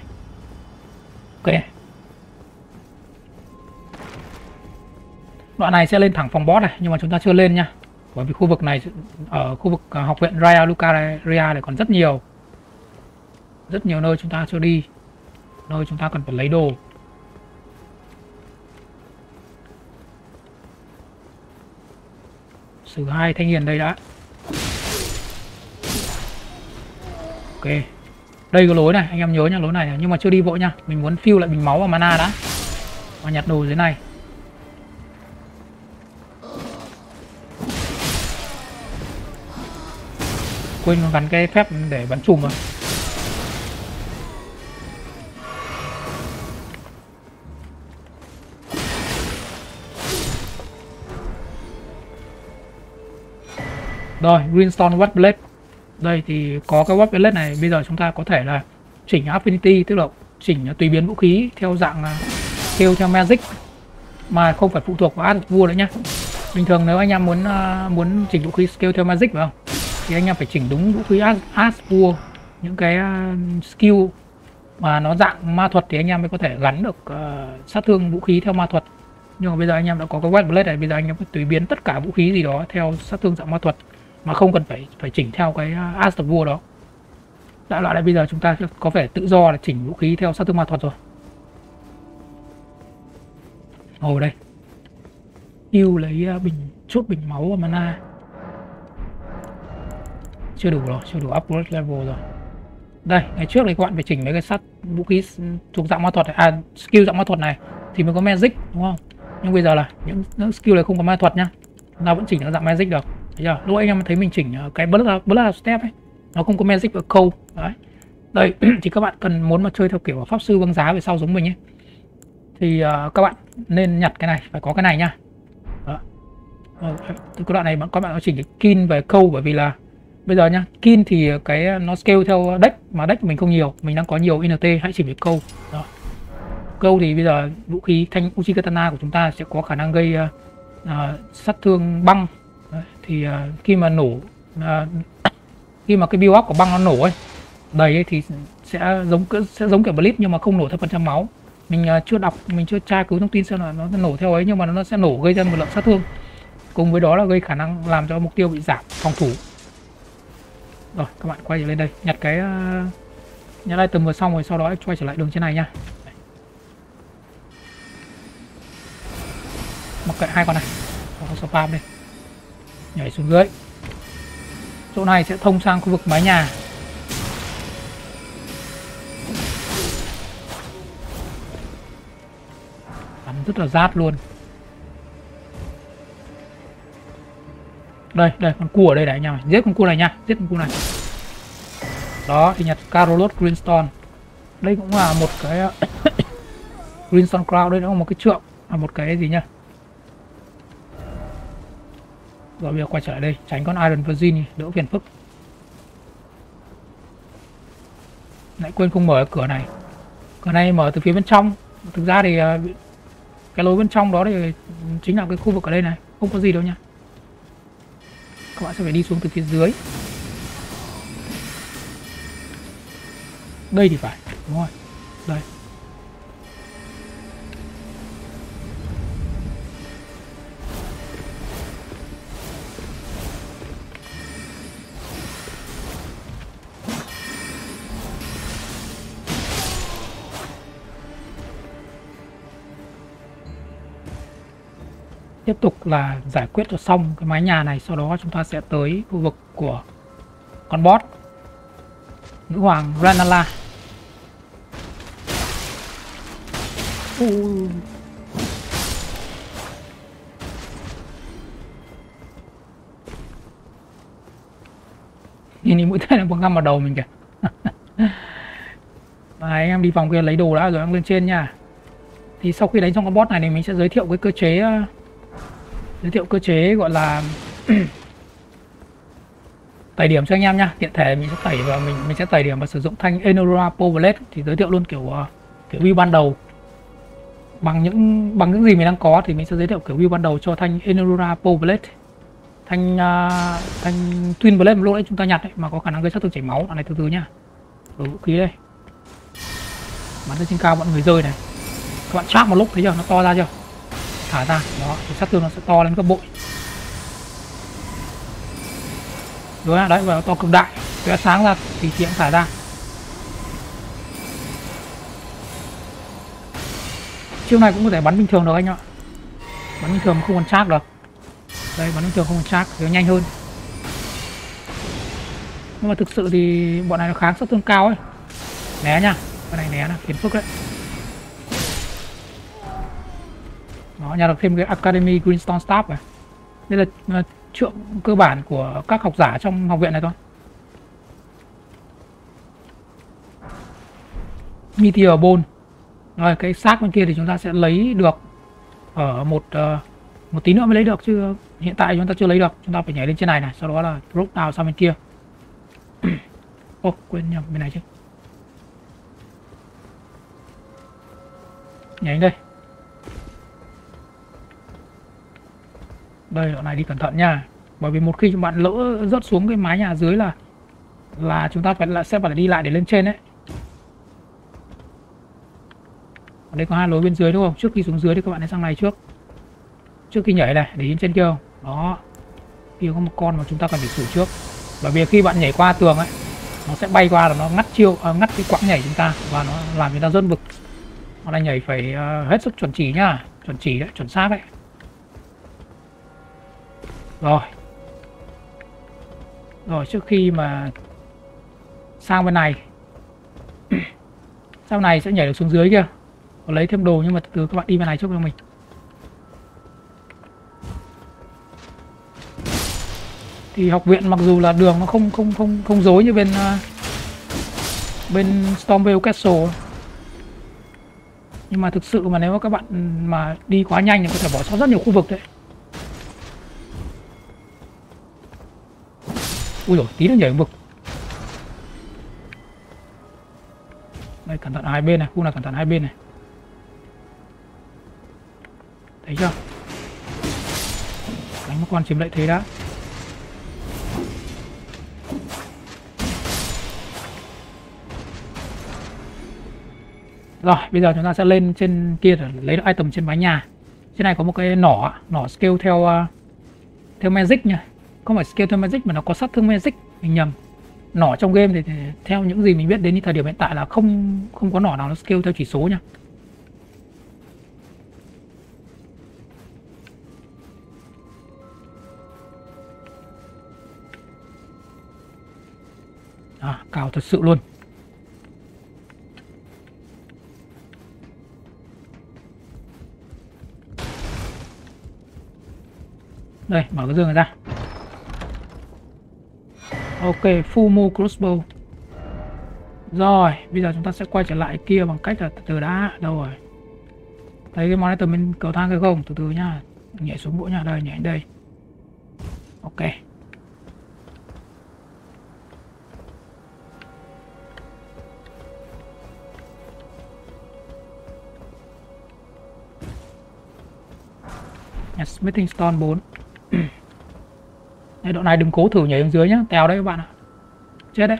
Ok. Đoạn này sẽ lên thẳng phòng boss này, nhưng mà chúng ta chưa lên nha. Bởi vì khu vực này, ở khu vực ờ, học viện Raya Lucaria này còn rất nhiều. Rất nhiều nơi chúng ta chưa đi. Nơi chúng ta cần phải lấy đồ. Xử hai thanh niên đây đã. Ok. Đây có lối này, anh em nhớ nha lối này à. nhưng mà chưa đi vội nha. Mình muốn fill lại bình máu và mana đã. Và nhặt đồ dưới này. Quên gắn cái phép để bắn chùm rồi. Rồi, Greenstone Web Blade. Đây thì có cái Web Blade này, bây giờ chúng ta có thể là chỉnh Affinity, tức là chỉnh tùy biến vũ khí theo dạng kêu theo Magic mà không phải phụ thuộc vào Art vua nữa nhá. Bình thường nếu anh em muốn uh, muốn chỉnh vũ khí skill theo Magic phải không? Thì anh em phải chỉnh đúng vũ khí As vua những cái uh, skill mà nó dạng ma thuật thì anh em mới có thể gắn được uh, sát thương vũ khí theo ma thuật nhưng mà bây giờ anh em đã có cái white blade này bây giờ anh em phải tùy biến tất cả vũ khí gì đó theo sát thương dạng ma thuật mà không cần phải phải chỉnh theo cái as As vua đó. Đại loại là bây giờ chúng ta có vẻ tự do là chỉnh vũ khí theo sát thương ma thuật rồi. Ngồi đây. Yêu lấy à, bình chốt bình máu và mana. Chưa đủ rồi chưa đủ upgrade level rồi. Đây ngày trước thì các bạn phải chỉnh mấy cái sắt vũ khí thuộc dạng ma thuật này. à skill dạng ma thuật này thì mới có magic đúng không? Nhưng bây giờ là những, những skill này không có ma thuật nhá. Chúng ta vẫn chỉnh nó dạng magic được giờ lúc anh em thấy mình chỉnh ờ, cái blood, blood step ấy nó không có magic và câu đấy. Đây <clears throat> thì các bạn cần muốn mà chơi theo kiểu pháp sư băng giá về sau giống mình ấy thì uh, các bạn nên nhặt cái này phải có cái này nhá đó. Từ cái đoạn này các bạn có chỉnh cái kin về câu bởi vì là bây giờ nhá kin thì cái nó scale theo deck mà deck mình không nhiều mình đang có nhiều int hãy chỉnh về câu đó. Câu thì bây giờ vũ khí thanh uchi katana của chúng ta sẽ có khả năng gây uh, sát thương băng thì uh, khi mà nổ uh, khi mà cái build up của băng nó nổ ấy đầy ấy, thì sẽ giống sẽ giống kiểu blip nhưng mà không nổ theo phần trăm máu. Mình uh, chưa đọc mình chưa tra cứu thông tin xem là nó nổ theo ấy nhưng mà nó sẽ nổ gây ra một lượng sát thương. Cùng với đó là gây khả năng làm cho mục tiêu bị giảm phòng thủ. Rồi các bạn quay trở lên đây nhặt cái uh, nhặt item vừa xong rồi sau đó quay trở lại đường trên này nha mặc kệ hai con này. Có spam đây nhảy xuống dưới. Chỗ này sẽ thông sang khu vực mái nhà. Bắn rất là rát luôn. Đây đây, con cua ở đây đấy nha giết con cua này nha, giết con cua này. Đó, thì nhặt Carolot Greenstone. Đây cũng là một cái, <coughs> Greenstone Crown, đây nó là một cái trượng, là một cái gì nhá rồi bây giờ quay trở lại đây, tránh con Iron Virgin đỡ phiền phức. Lại quên không mở cửa này. Cửa này mở từ phía bên trong. Thực ra thì à, cái lối bên trong đó thì chính là cái khu vực ở đây này. Không có gì đâu nha. Các bạn sẽ phải đi xuống từ phía dưới. Đây thì phải, đúng rồi. Tiếp tục là giải quyết cho xong cái mái nhà này sau đó chúng ta sẽ tới khu vực của con boss nữ hoàng Ranala uh. nhìn mũi tên nó còn ngâm vào đầu mình kìa. <laughs> Đấy, em đi vòng kia lấy đồ đã rồi em lên trên nha. Thì sau khi đánh xong con boss này thì mình sẽ giới thiệu cái cơ chế giới thiệu cơ chế gọi là <clears throat> tẩy điểm cho anh em nha tiện thể mình sẽ tẩy và mình mình sẽ tẩy điểm và sử dụng thanh Enora Powerlet thì giới thiệu luôn kiểu ờ, kiểu view ban đầu. Bằng những bằng những gì mình đang có thì mình sẽ giới thiệu kiểu view ban đầu cho thanh Enora Powerlet thanh uh, thanh Twin Blade lúc đấy chúng ta nhặt ấy, mà có khả năng gây sát thương chảy máu. Này từ từ nhá. Đổi vũ khí đây. Bắn lên trên cao bọn người rơi này. Các bạn chát một lúc thấy chưa? Nó to ra chưa? Thả ra. Đó, thì sát thương nó sẽ to lên gấp bội. Rồi đấy, và to cực đại. Cái sáng ra, thì chị cũng thả ra. Chiêu này cũng có thể bắn bình thường được anh ạ. Bắn bình thường không còn chát được. Đây, bắn bình thường không còn chát thì nó nhanh hơn. Nhưng mà thực sự thì bọn này nó kháng sát thương cao ấy. Né nha. Cái này né là phiền phức đấy. Đó, nhà được thêm cái Academy Greenstone Staff này. Đây là trượng cơ bản của các học giả trong học viện này thôi. Meteor Bone. Rồi cái xác bên kia thì chúng ta sẽ lấy được ở một uh, một tí nữa mới lấy được chứ hiện tại chúng ta chưa lấy được. Chúng ta phải nhảy lên trên này này sau đó là drop down sang bên kia. <clears throat> Ô oh, quên nhầm bên này chứ. Nhảy đây. Đây đoạn này đi cẩn thận nha. Bởi vì một khi chúng bạn lỡ rớt xuống cái mái nhà dưới là là chúng ta phải là sẽ phải đi lại để lên trên đấy. Ở đây có hai lối bên dưới đúng không? Trước khi xuống dưới thì các bạn hãy sang này trước. Trước khi nhảy này để lên trên kia không? Đó. Kia có một con mà chúng ta cần phải xử trước. Bởi vì khi bạn nhảy qua tường ấy nó sẽ bay qua là nó ngắt chiêu uh, ngắt cái quãng nhảy chúng ta và nó làm chúng ta rớt vực. Nó là nhảy phải uh, hết sức chuẩn chỉ nhá. Chuẩn chỉ đấy chuẩn xác đấy rồi. Rồi, trước khi mà sang bên này, <clears throat> sau này sẽ nhảy được xuống dưới kia. Có lấy thêm đồ nhưng mà từ từ các bạn đi bên này trước cho mình. Thì học viện mặc dù là đường nó không không không không dối như bên ờ, bên Stormvale Castle. Nhưng mà thực sự mà nếu mà các bạn mà đi quá nhanh thì có thể bỏ sót rất nhiều khu vực đấy. Ui rồi tí nó nhảy vực. Đây, cẩn thận hai bên này, khu này cẩn thận hai bên này. Thấy chưa? Đánh một con chiếm lợi thế đã. Rồi, bây giờ chúng ta sẽ lên trên kia để lấy được item trên mái nhà. Trên này có một cái nỏ nỏ scale theo à, theo magic nha không phải skill theo magic mà nó có sát thương magic mình nhầm. Nỏ trong game thì, thì theo những gì mình biết đến thời điểm hiện tại là không không có nỏ nào nó skill theo chỉ số nha. À, cao thật sự luôn. Đây mở cái dương này ra ok full Mu crossbow. Rồi bây giờ chúng ta sẽ quay trở lại kia bằng cách là từ từ đã đâu rồi? Thấy cái món này từ bên cầu thang cái không? Từ từ nhá. Nhảy xuống mũi nha đây nhảy đây. Ok. Yes, Smithing Stone 4 đây, đoạn này đừng cố thử nhảy xuống dưới nhá. Tèo đấy các bạn ạ. Chết đấy.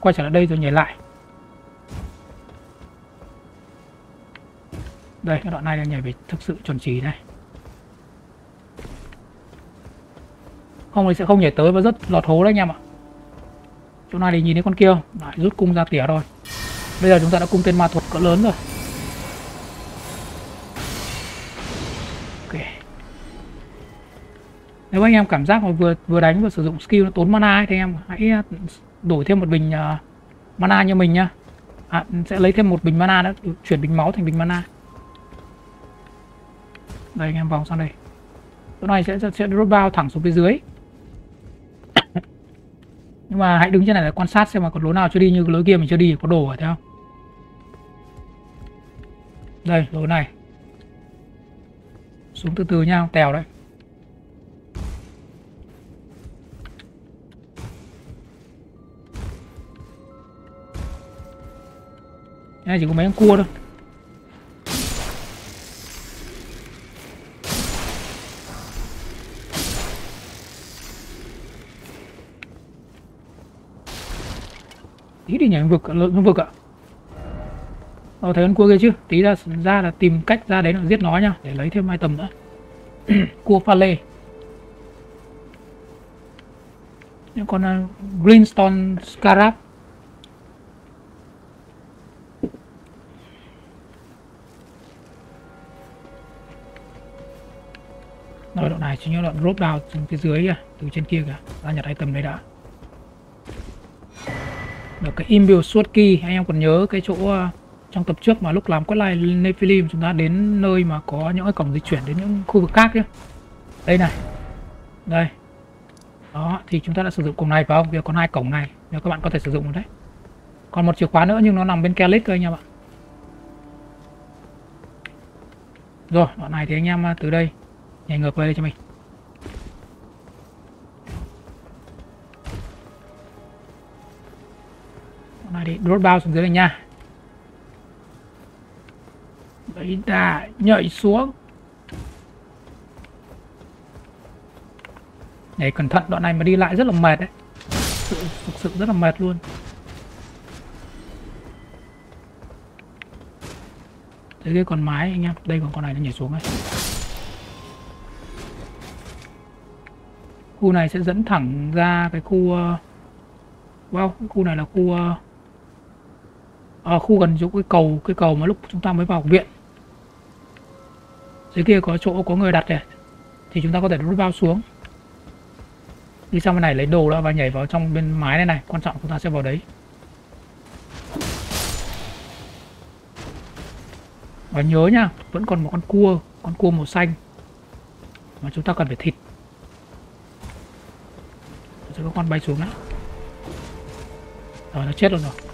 Quay trở lại đây rồi nhảy lại. Đây, cái đoạn này là nhảy về thực sự chuẩn chỉ này. Không thì sẽ không nhảy tới và rất lọt hố đấy anh em ạ. Chỗ này thì nhìn thấy con kia Lại rút cung ra tỉa rồi Bây giờ chúng ta đã cung tên ma thuật cỡ lớn rồi. Nếu anh em cảm giác mà vừa vừa đánh vừa sử dụng skill nó tốn mana ấy, thì em hãy à, đổi thêm một bình uh, mana như mình nhá. À, sẽ lấy thêm một bình mana đó chuyển bình máu thành bình mana. Đây anh em vòng sang đây. Chỗ này sẽ sẽ drop bao thẳng xuống phía dưới. <coughs> Nhưng mà hãy đứng trên này để quan sát xem mà còn lối nào chưa đi như cái lối kia mình chưa đi có đồ ở theo đây lối này. Xuống từ từ nhau tèo đấy. Này chỉ có mấy con cua thôi. Tí đi nhảy vực lượng vực ạ. Ờ, thấy con cua kia chứ tí ra ra là tìm cách ra đấy là giết nó nha để lấy thêm hai tầm nữa. <clears throat> Cua pha lê. Những con uh, greenstone scarab. Chính là đoạn drop down từ phía dưới kìa, từ trên kia kìa, ra nhặt item đấy đã. Được cái inbuild suốt key, anh em còn nhớ cái chỗ ờ, trong tập trước mà lúc làm quét lại Nephilim chúng ta đến nơi mà có những cái cổng di chuyển đến những khu vực khác nhé đây này, đây. Đó, thì chúng ta đã sử dụng cổng này phải không? Bây giờ còn hai cổng này, nếu các bạn có thể sử dụng được đấy. Còn một chìa khóa nữa nhưng nó nằm bên Kelly cơ anh em ạ. Rồi, đoạn này thì anh em ờ, từ đây nhảy ngược về đây cho mình. Để drop bao xuống dưới này nha. Đấy đã nhảy xuống. Nhảy cẩn thận đoạn này mà đi lại rất là mệt đấy. Thực sự rất là mệt luôn. Đấy cái con mái anh em đây còn con này nó nhảy xuống đấy khu này sẽ dẫn thẳng ra cái khu ờ, wow cái khu này là khu uh, à, khu gần chỗ cái cầu cái cầu mà lúc chúng ta mới vào học viện. Dưới kia có chỗ có người đặt này thì chúng ta có thể rút bao xuống. Đi sang bên này lấy đồ đó và nhảy vào trong bên mái này này quan trọng chúng ta sẽ vào đấy. Và nhớ nhá vẫn còn một con cua con cua màu xanh. Mà chúng ta cần phải thịt. Sẽ có con bay xuống đấy. Rồi nó chết luôn rồi.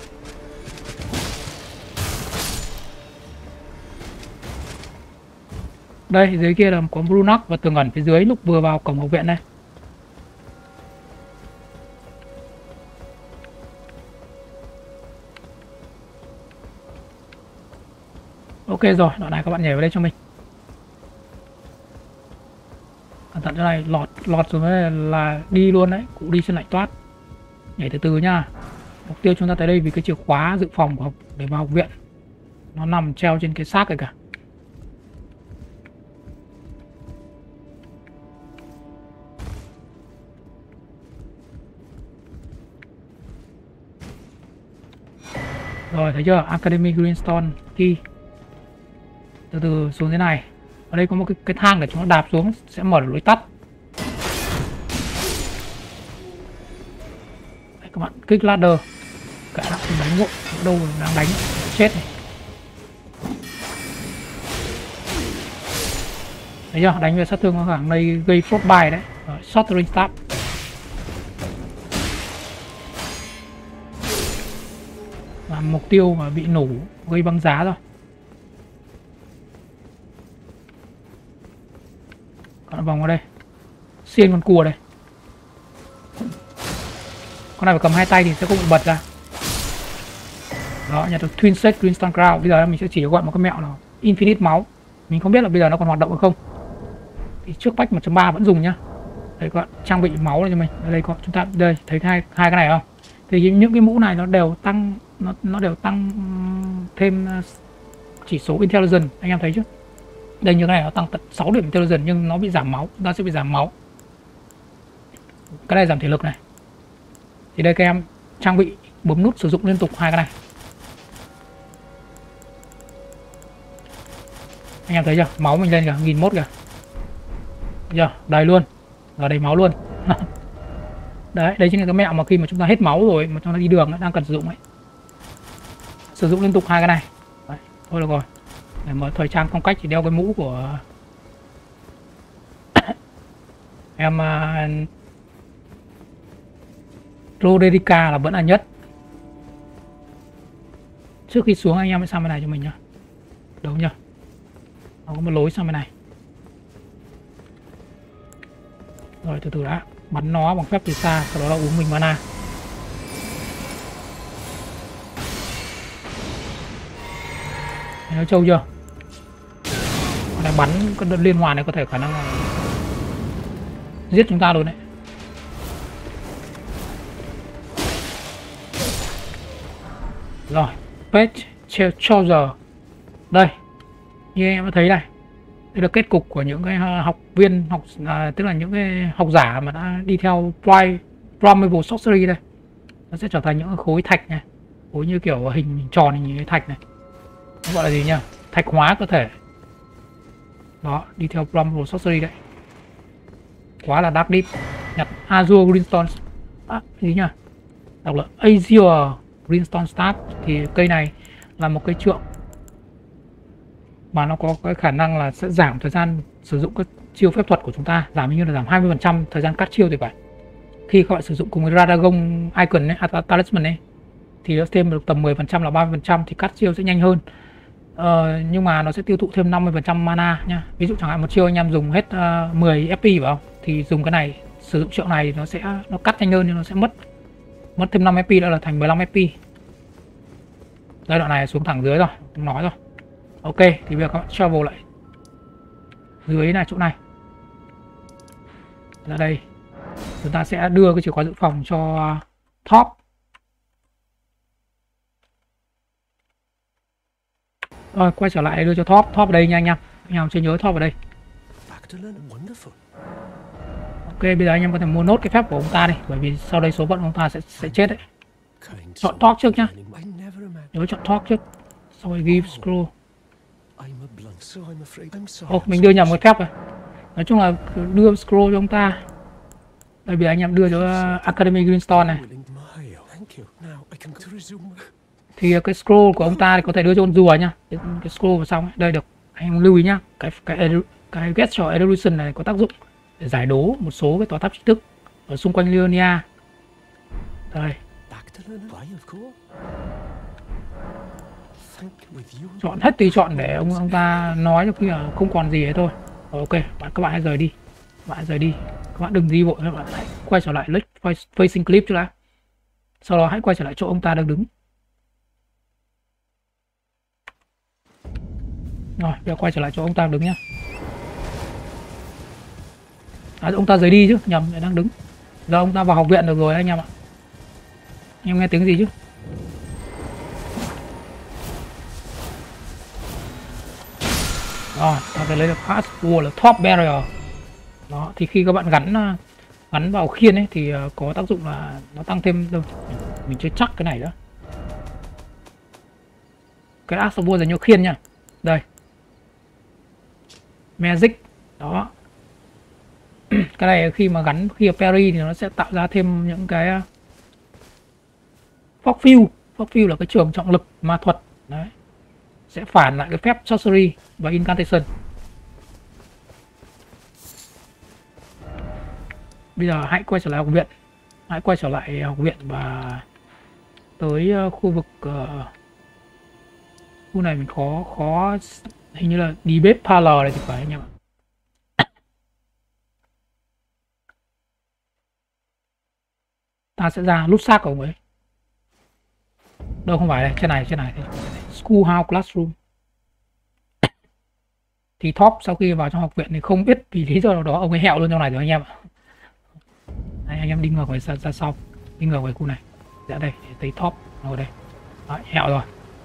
Đây, dưới kia là có Brunox và tường ẩn phía dưới lúc vừa vào cổng học viện này. ok rồi, đoạn này các bạn nhảy vào đây cho mình. Cẩn thận chỗ này, lọt lọt xuống đây là đi luôn đấy, cụ đi trên lạnh toát. Nhảy từ từ nha mục tiêu chúng ta tới đây vì cái chìa khóa dự phòng của học để vào học viện. Nó nằm treo trên cái xác này cả. Rồi thấy chưa? Academy greenstone key. Từ từ xuống thế này. Ở đây có một cái, cái thang để chúng nó đạp xuống sẽ mở được lối tắt. Đấy, các bạn kích ladder. Cả đã đánh ngộ đâu đang đánh. Chết này. Thấy chưa? Đánh về sát thương khoảng đây gây frostbite đấy. Rồi, short range stab mục tiêu mà bị nổ, gây băng giá rồi còn vòng vào đây. Xiên con cua đây. Con này phải cầm hai tay thì sẽ không bị bật ra. Đó nhặt được twin set twin greenstone crown. Bây giờ mình sẽ chỉ gọi một cái mẹo là infinite máu. Mình không biết là bây giờ nó còn hoạt động hay không. Thì trước patch 1.3 vẫn dùng nhá. Đây, các bạn trang bị máu này cho mình. Đây có, chúng ta đây, thấy hai hai cái này không? Thì những cái mũ này nó đều tăng nó nó đều tăng thêm ờ, chỉ số intelligence. Anh em thấy chứ đây như cái này nó tăng tận 6 điểm intelligence nhưng nó bị giảm máu chúng ta sẽ bị giảm máu. Cái này giảm thể lực này. Thì đây các em trang bị bấm nút sử dụng liên tục hai cái này. Anh em thấy chưa? Máu mình lên kìa nghìn mốt kìa. Giờ đầy luôn. Là đầy máu luôn. <laughs> Đấy đấy chính là cái mẹo mà khi mà chúng ta hết máu rồi mà chúng ta đi đường ấy, đang cần sử dụng ấy sử dụng liên tục hai cái này. Đấy, thôi được rồi. Để mở thời trang phong cách thì đeo cái mũ của <coughs> em uh, Roderica là vẫn là nhất. Trước khi xuống anh em hãy sang bên này cho mình nhá. Đúng nhá. Nó có một lối sang bên này. Rồi từ từ đã. Bắn nó bằng phép từ xa sau đó là uống mình mana. Nó trâu chưa? Con này bắn cái đợt liên hoàn này có thể khả năng là giết chúng ta luôn đấy. Rồi page giờ. Đây như em đã thấy này đây là kết cục của những cái ờ, học viên học à, tức là những cái học giả mà đã đi theo Prime Primeval Sorcery đây. Nó sẽ trở thành những khối thạch này khối như kiểu hình tròn như cái thạch này gọi là gì nhá thạch hóa cơ thể. Đó đi theo Primeval Sorcery đấy. Quá là dark deep. Nhặt Azure Greenstone. À, gì nhá đọc là Azure Greenstone Staff. Thì cây này là một cây trượng. Mà nó có cái khả năng là sẽ giảm thời gian sử dụng các chiêu phép thuật của chúng ta. Giảm như là giảm 20% thời gian cắt chiêu thì phải. Khi các bạn sử dụng cùng với Radagon Icon ấy, Talisman ấy thì nó thêm được tầm 10% là 30% thì cắt chiêu sẽ nhanh hơn ờ, nhưng mà nó sẽ tiêu thụ thêm 50% mana nha ví dụ chẳng hạn một chiêu anh em dùng hết uh, 10 FP vào thì dùng cái này sử dụng triệu này nó sẽ nó cắt nhanh hơn nhưng nó sẽ mất mất thêm 5 FP nữa là thành 15 FP giai đoạn này xuống thẳng dưới rồi không nói rồi. Ok thì bây giờ các bạn travel lại dưới này chỗ này. Ra đây. Chúng ta sẽ đưa cái chìa khóa dự phòng cho top. Rồi quay trở lại đưa cho top top ở đây nha anh em anh em chưa nhớ top ở đây. Ok bây giờ anh em có thể mua nốt cái phép của ông ta đi bởi vì sau đây số phận ông ta sẽ sẽ chết đấy. Chọn talk trước nhá. Nhớ chọn talk trước sau rồi give scroll Ồ, oh, mình đưa nhầm một phép rồi. Nói chung là đưa scroll cho ông ta. Đây vì anh em đưa cho ờ, Academy Greenstone này thì cái scroll của ông ta thì có thể đưa cho con rùa nhá. Cái, cái scroll vào xong đây được. Anh em lưu ý nhá. Cái cái cái gesture evolution này có tác dụng để giải đố một số cái tòa tháp trí thức ở xung quanh Leonia. Đây. Chọn hết tùy chọn để ông ông ta nói cho khi là không còn gì ấy thôi. Rồi, ok bạn các bạn hãy rời đi. Các bạn rời đi. Các bạn đừng đi vội các bạn hãy quay trở lại let's facing clip trước đã. Sau đó hãy quay trở lại chỗ ông ta đang đứng. Rồi bây giờ quay trở lại chỗ ông ta đứng nhá. À, ông ta rời đi chứ nhầm lại đang đứng. Giờ ông ta vào học viện được rồi anh em ạ. Anh em nghe tiếng gì chứ? Rồi ta phải lấy được fast wall là top barrier. Đó thì khi các bạn gắn à, gắn vào khiên ấy thì à, có tác dụng là nó tăng thêm đâu mình chưa chắc cái này nữa. Cái ác wall dành cho khiên nha. Đây magic. Đó. <clears throat> Cái này khi mà gắn khi Perry thì nó sẽ tạo ra thêm những cái à, Fox Field. Fox Field là cái trường trọng lực ma thuật. Đấy. Sẽ phản lại cái phép sorcery và incantation. Bây giờ hãy quay trở lại học viện. Hãy quay trở lại học viện và tới à, khu vực uh, khu này mình khó khó hình như là đi bếp parlor này thì phải anh em ạ. Ta sẽ ra nút xác của ông ấy. Đâu không phải đây trên này trên này schoolhouse classroom. Thì top sau khi vào trong học viện thì không biết vì lý do nào đó ông ấy hẹo luôn trong này rồi anh em ạ. Đấy, anh em đi ngược về ra, ra sau. Đi ngược về khu này. Dạ đây thấy top ngồi đây. Đấy, hẹo rồi.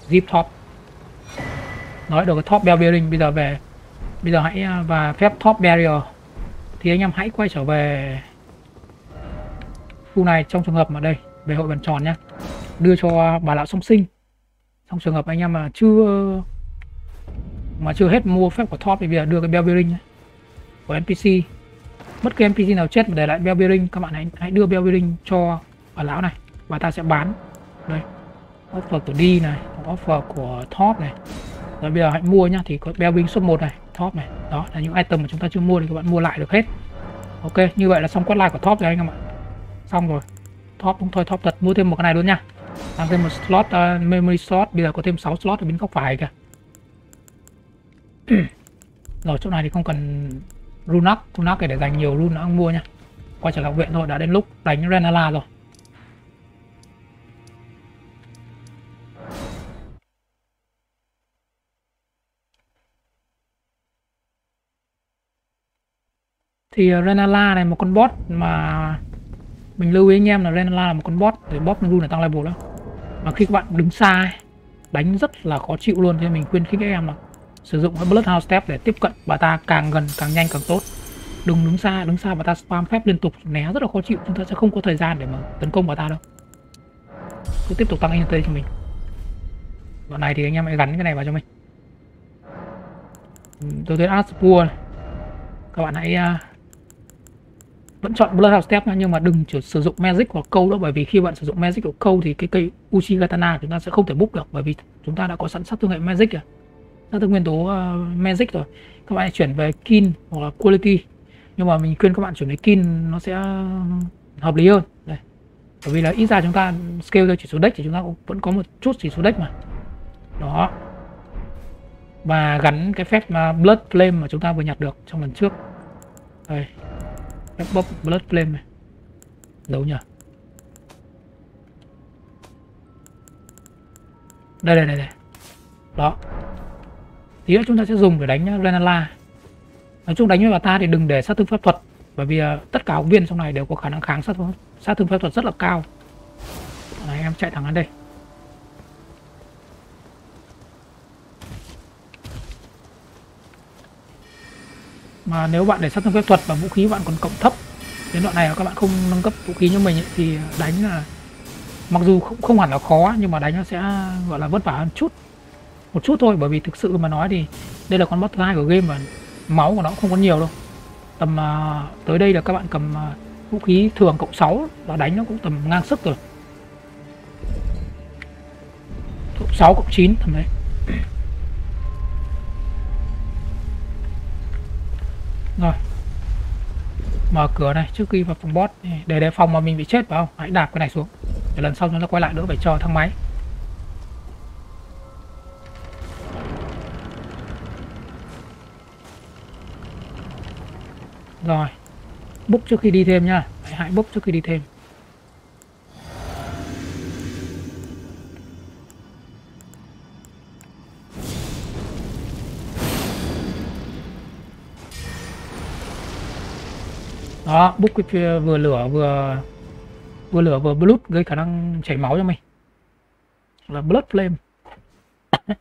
Zip top nói được cái top bell bearing, bây giờ về, bây giờ hãy à, và phép top barrier. Thì anh em hãy quay trở về khu này trong trường hợp mà đây, về hội bàn tròn nhé đưa cho bà lão song sinh. Trong trường hợp anh em mà chưa mà chưa hết mua phép của top thì bây giờ đưa cái bell bearing của npc bất kỳ npc nào chết mà để lại bell bearing, các bạn hãy hãy đưa bell bearing cho bà lão này, và ta sẽ bán. Đây, offer của đi này, offer của top này rồi bây giờ hãy mua nhá thì có Bellwing số 1 này top này đó là những item mà chúng ta chưa mua thì các bạn mua lại được hết. Ok như vậy là xong quét like của top rồi anh em ạ. Xong rồi top cũng thôi top thật mua thêm một cái này luôn nha tăng thêm một slot uh, memory slot bây giờ có thêm 6 slot ở bên góc phải kìa. <clears throat> Rồi chỗ này thì không cần runak runak để dành nhiều rune nữa mua nha quay trở lại viện thôi đã đến lúc đánh renala rồi. Thì ờ, Renala này một con boss mà mình lưu ý anh em là Renala là một con boss để boss rune để tăng level đó. Mà khi các bạn đứng xa ấy, đánh rất là khó chịu luôn cho mình khuyên khích các em là sử dụng cái Bloodhound Step để tiếp cận bà ta càng gần càng nhanh càng tốt. Đừng đứng xa đứng xa bà ta spam phép liên tục né rất là khó chịu. Chúng ta sẽ không có thời gian để mà tấn công bà ta đâu. Cứ tiếp tục tăng INT cho mình. Đoạn này thì anh em hãy gắn cái này vào cho mình. Tôi thấy Aspur các bạn hãy uh, vẫn chọn Bloodhound Step nhưng mà đừng chỉ sử dụng Magic hoặc câu đó bởi vì khi bạn sử dụng Magic hoặc câu thì cái cây Uchigatana chúng ta sẽ không thể búc được bởi vì chúng ta đã có sẵn sát thương hệ Magic rồi. Sát thương nguyên tố uh, Magic rồi. Các bạn chuyển về Kin hoặc là Quality. Nhưng mà mình khuyên các bạn chuyển về Kin nó sẽ ờ, hợp lý hơn. Đây. Bởi vì là ít ra chúng ta scale theo chỉ số deck thì chúng ta cũng vẫn có một chút chỉ số deck mà. Đó. Và gắn cái phép mà Blood Flame mà chúng ta vừa nhặt được trong lần trước. Đây. Bóp bốc Blood Flame này. Đâu nhỉ? Đây đây đây đây. Đó. Tí nữa chúng ta sẽ dùng để đánh Renala. Nói chung đánh với bà ta thì đừng để sát thương pháp thuật bởi vì uh, tất cả học viên trong này đều có khả năng kháng sát sát thương pháp thuật rất là cao. Đấy, em chạy thẳng đến đây. Mà nếu bạn để sát thương phép thuật và vũ khí bạn còn cộng thấp đến đoạn này các bạn không nâng cấp vũ khí cho mình ấy, thì đánh là mặc dù không, không hẳn là khó nhưng mà đánh nó sẽ gọi là vất vả hơn chút một chút thôi. Bởi vì thực sự mà nói thì đây là con boss thứ hai của game và máu của nó không có nhiều đâu. Tầm uh, tới đây là các bạn cầm uh, vũ khí thường cộng 6 và đánh nó cũng tầm ngang sức rồi. Cộng 6 cộng 9 tầm đấy. Rồi. Mở cửa này trước khi vào phòng boss. Để đề phòng mà mình bị chết phải không? Hãy đạp cái này xuống. Để lần sau chúng ta quay lại đỡ phải cho thang máy. Rồi. Búc trước khi đi thêm nhá hãy, búc trước khi đi thêm. đó búc vừa lửa vừa vừa lửa vừa blood gây khả năng chảy máu cho mình là blood flame. <coughs>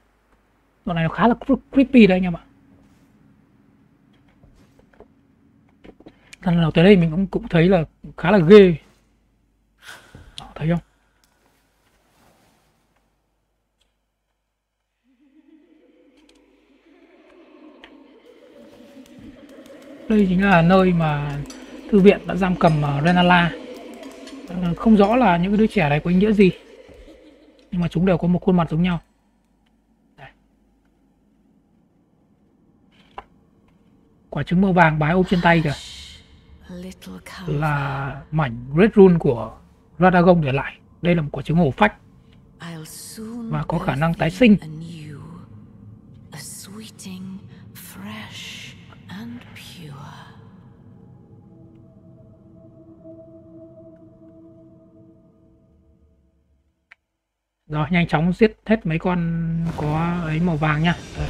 Đoạn này nó khá là creepy đấy anh em ạ. Lần nào tới đây mình cũng cũng thấy là khá là ghê. Đó, thấy không? Đây chính là nơi mà thư viện đã giam cầm ờ, ở Renala ờ, không rõ là những đứa trẻ này có ý nghĩa gì, nhưng mà chúng đều có một khuôn mặt giống nhau. Đây. quả trứng màu vàng bái ôm trên tay kìa. Là mảnh red rune của Radagon để lại. Đây là một quả trứng hổ phách và có khả năng tái sinh. Rồi nhanh chóng giết hết mấy con có ấy màu vàng nha. Đây.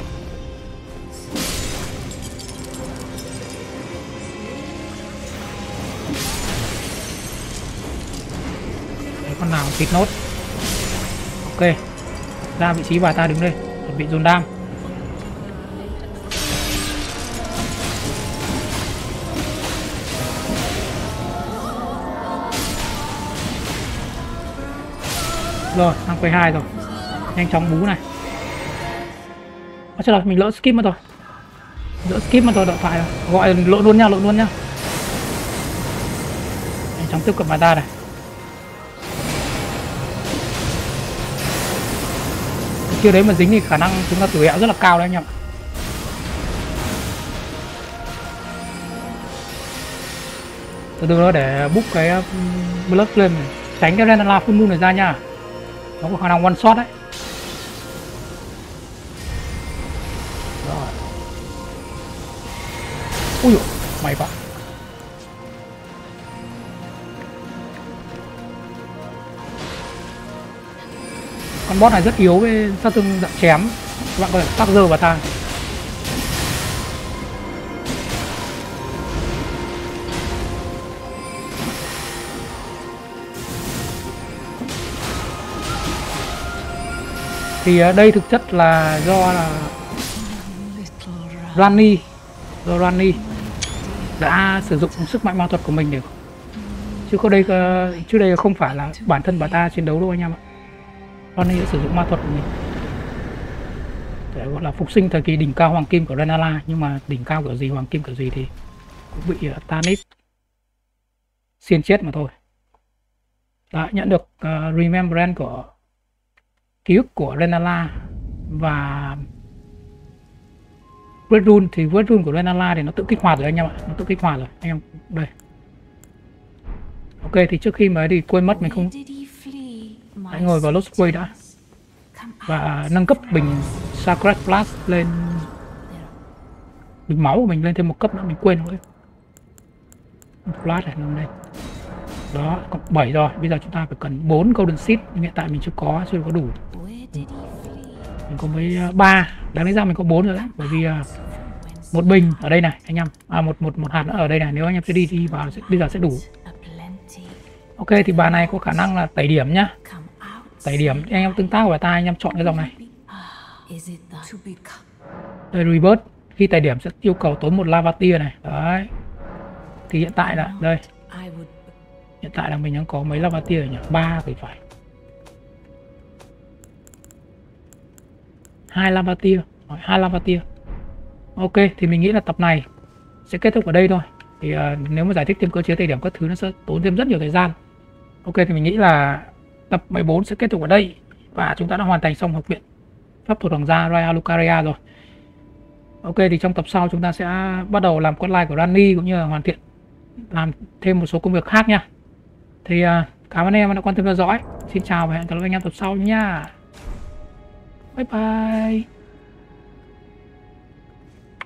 Đấy, con nào thịt nốt. Ok. Ra vị trí bà ta đứng đây, chuẩn bị dồn đam. Rồi sang quay hai rồi. Nhanh chóng bú này. À, chưa rồi mình lỡ skip mất rồi. Lỡ skip mất rồi đợi phải rồi. Gọi lộn luôn nha lộn luôn nha. Nhanh chóng tiếp cận bài ta này. Chưa đấy mà dính thì khả năng chúng ta tử hẹo rất là cao đấy anh em từ từ đó để bút cái um, blood lên tránh cái renala full moon này ra nha nó có khả năng one shot đấy. Rồi. Ui dồi, may quá. Con boss này rất yếu với sát thương dạng chém. Các bạn có thể tắc dơ vào ta thì ờ, đây thực chất là do là Rani do Rani đã sử dụng sức mạnh ma thuật của mình để chứ có đây ờ, trước đây không phải là bản thân bà ta chiến đấu đâu anh em ạ. Rani đã sử dụng ma thuật của mình để gọi là phục sinh thời kỳ đỉnh cao hoàng kim của Renala nhưng mà đỉnh cao kiểu gì hoàng kim kiểu gì thì cũng bị uh, Tanith xiên chết mà thôi. Đã nhận được uh, Remembrance của ký ức của Renala và Red Rune thì Red Rune của Renala thì nó tự kích hoạt rồi anh em ạ. Nó tự kích hoạt rồi. Anh em, đây. Ok, thì trước khi mà thì quên mất mình không hãy ngồi vào Lost Way đã. Và nâng cấp bình Sacred Blast lên. Bình máu của mình lên thêm một cấp nữa, mình quên rồi. Blast này nằm đây đó cộng 7 rồi. Bây giờ chúng ta phải cần 4 golden seed. Nhưng hiện tại mình chưa có chưa có đủ. Mình có mấy ờ, ba. Đáng lấy ra mình có bốn rồi đấy. Bởi vì ờ, một bình ở đây này anh em. À một một một hạt nữa ở đây này. Nếu anh em sẽ đi đi vào sẽ, bây giờ sẽ đủ. Ok thì bà này có khả năng là tẩy điểm nhá. Tẩy điểm. Anh em tương tác vào tay anh em chọn cái dòng này. Đây rebirth khi tẩy điểm sẽ yêu cầu tốn một lava tia này. Đấy. Thì hiện tại là đây hiện tại là mình đang có mấy lava tia nhỉ? Ba thì phải. Hai lava tia. Hai lava tia. Ok thì mình nghĩ là tập này sẽ kết thúc ở đây thôi. Thì uh, nếu mà giải thích thêm cơ chế thời điểm các thứ nó sẽ tốn thêm rất nhiều thời gian. Ok thì mình nghĩ là tập 14 sẽ kết thúc ở đây và chúng ta đã hoàn thành xong học viện pháp thuật hoàng gia Raya Lucaria rồi. Ok thì trong tập sau chúng ta sẽ bắt đầu làm quét like của Rani cũng như là hoàn thiện làm thêm một số công việc khác nha thì uh, cảm ơn em đã quan tâm theo dõi. Xin chào và hẹn gặp lại anh em tập sau nha. Bye bye.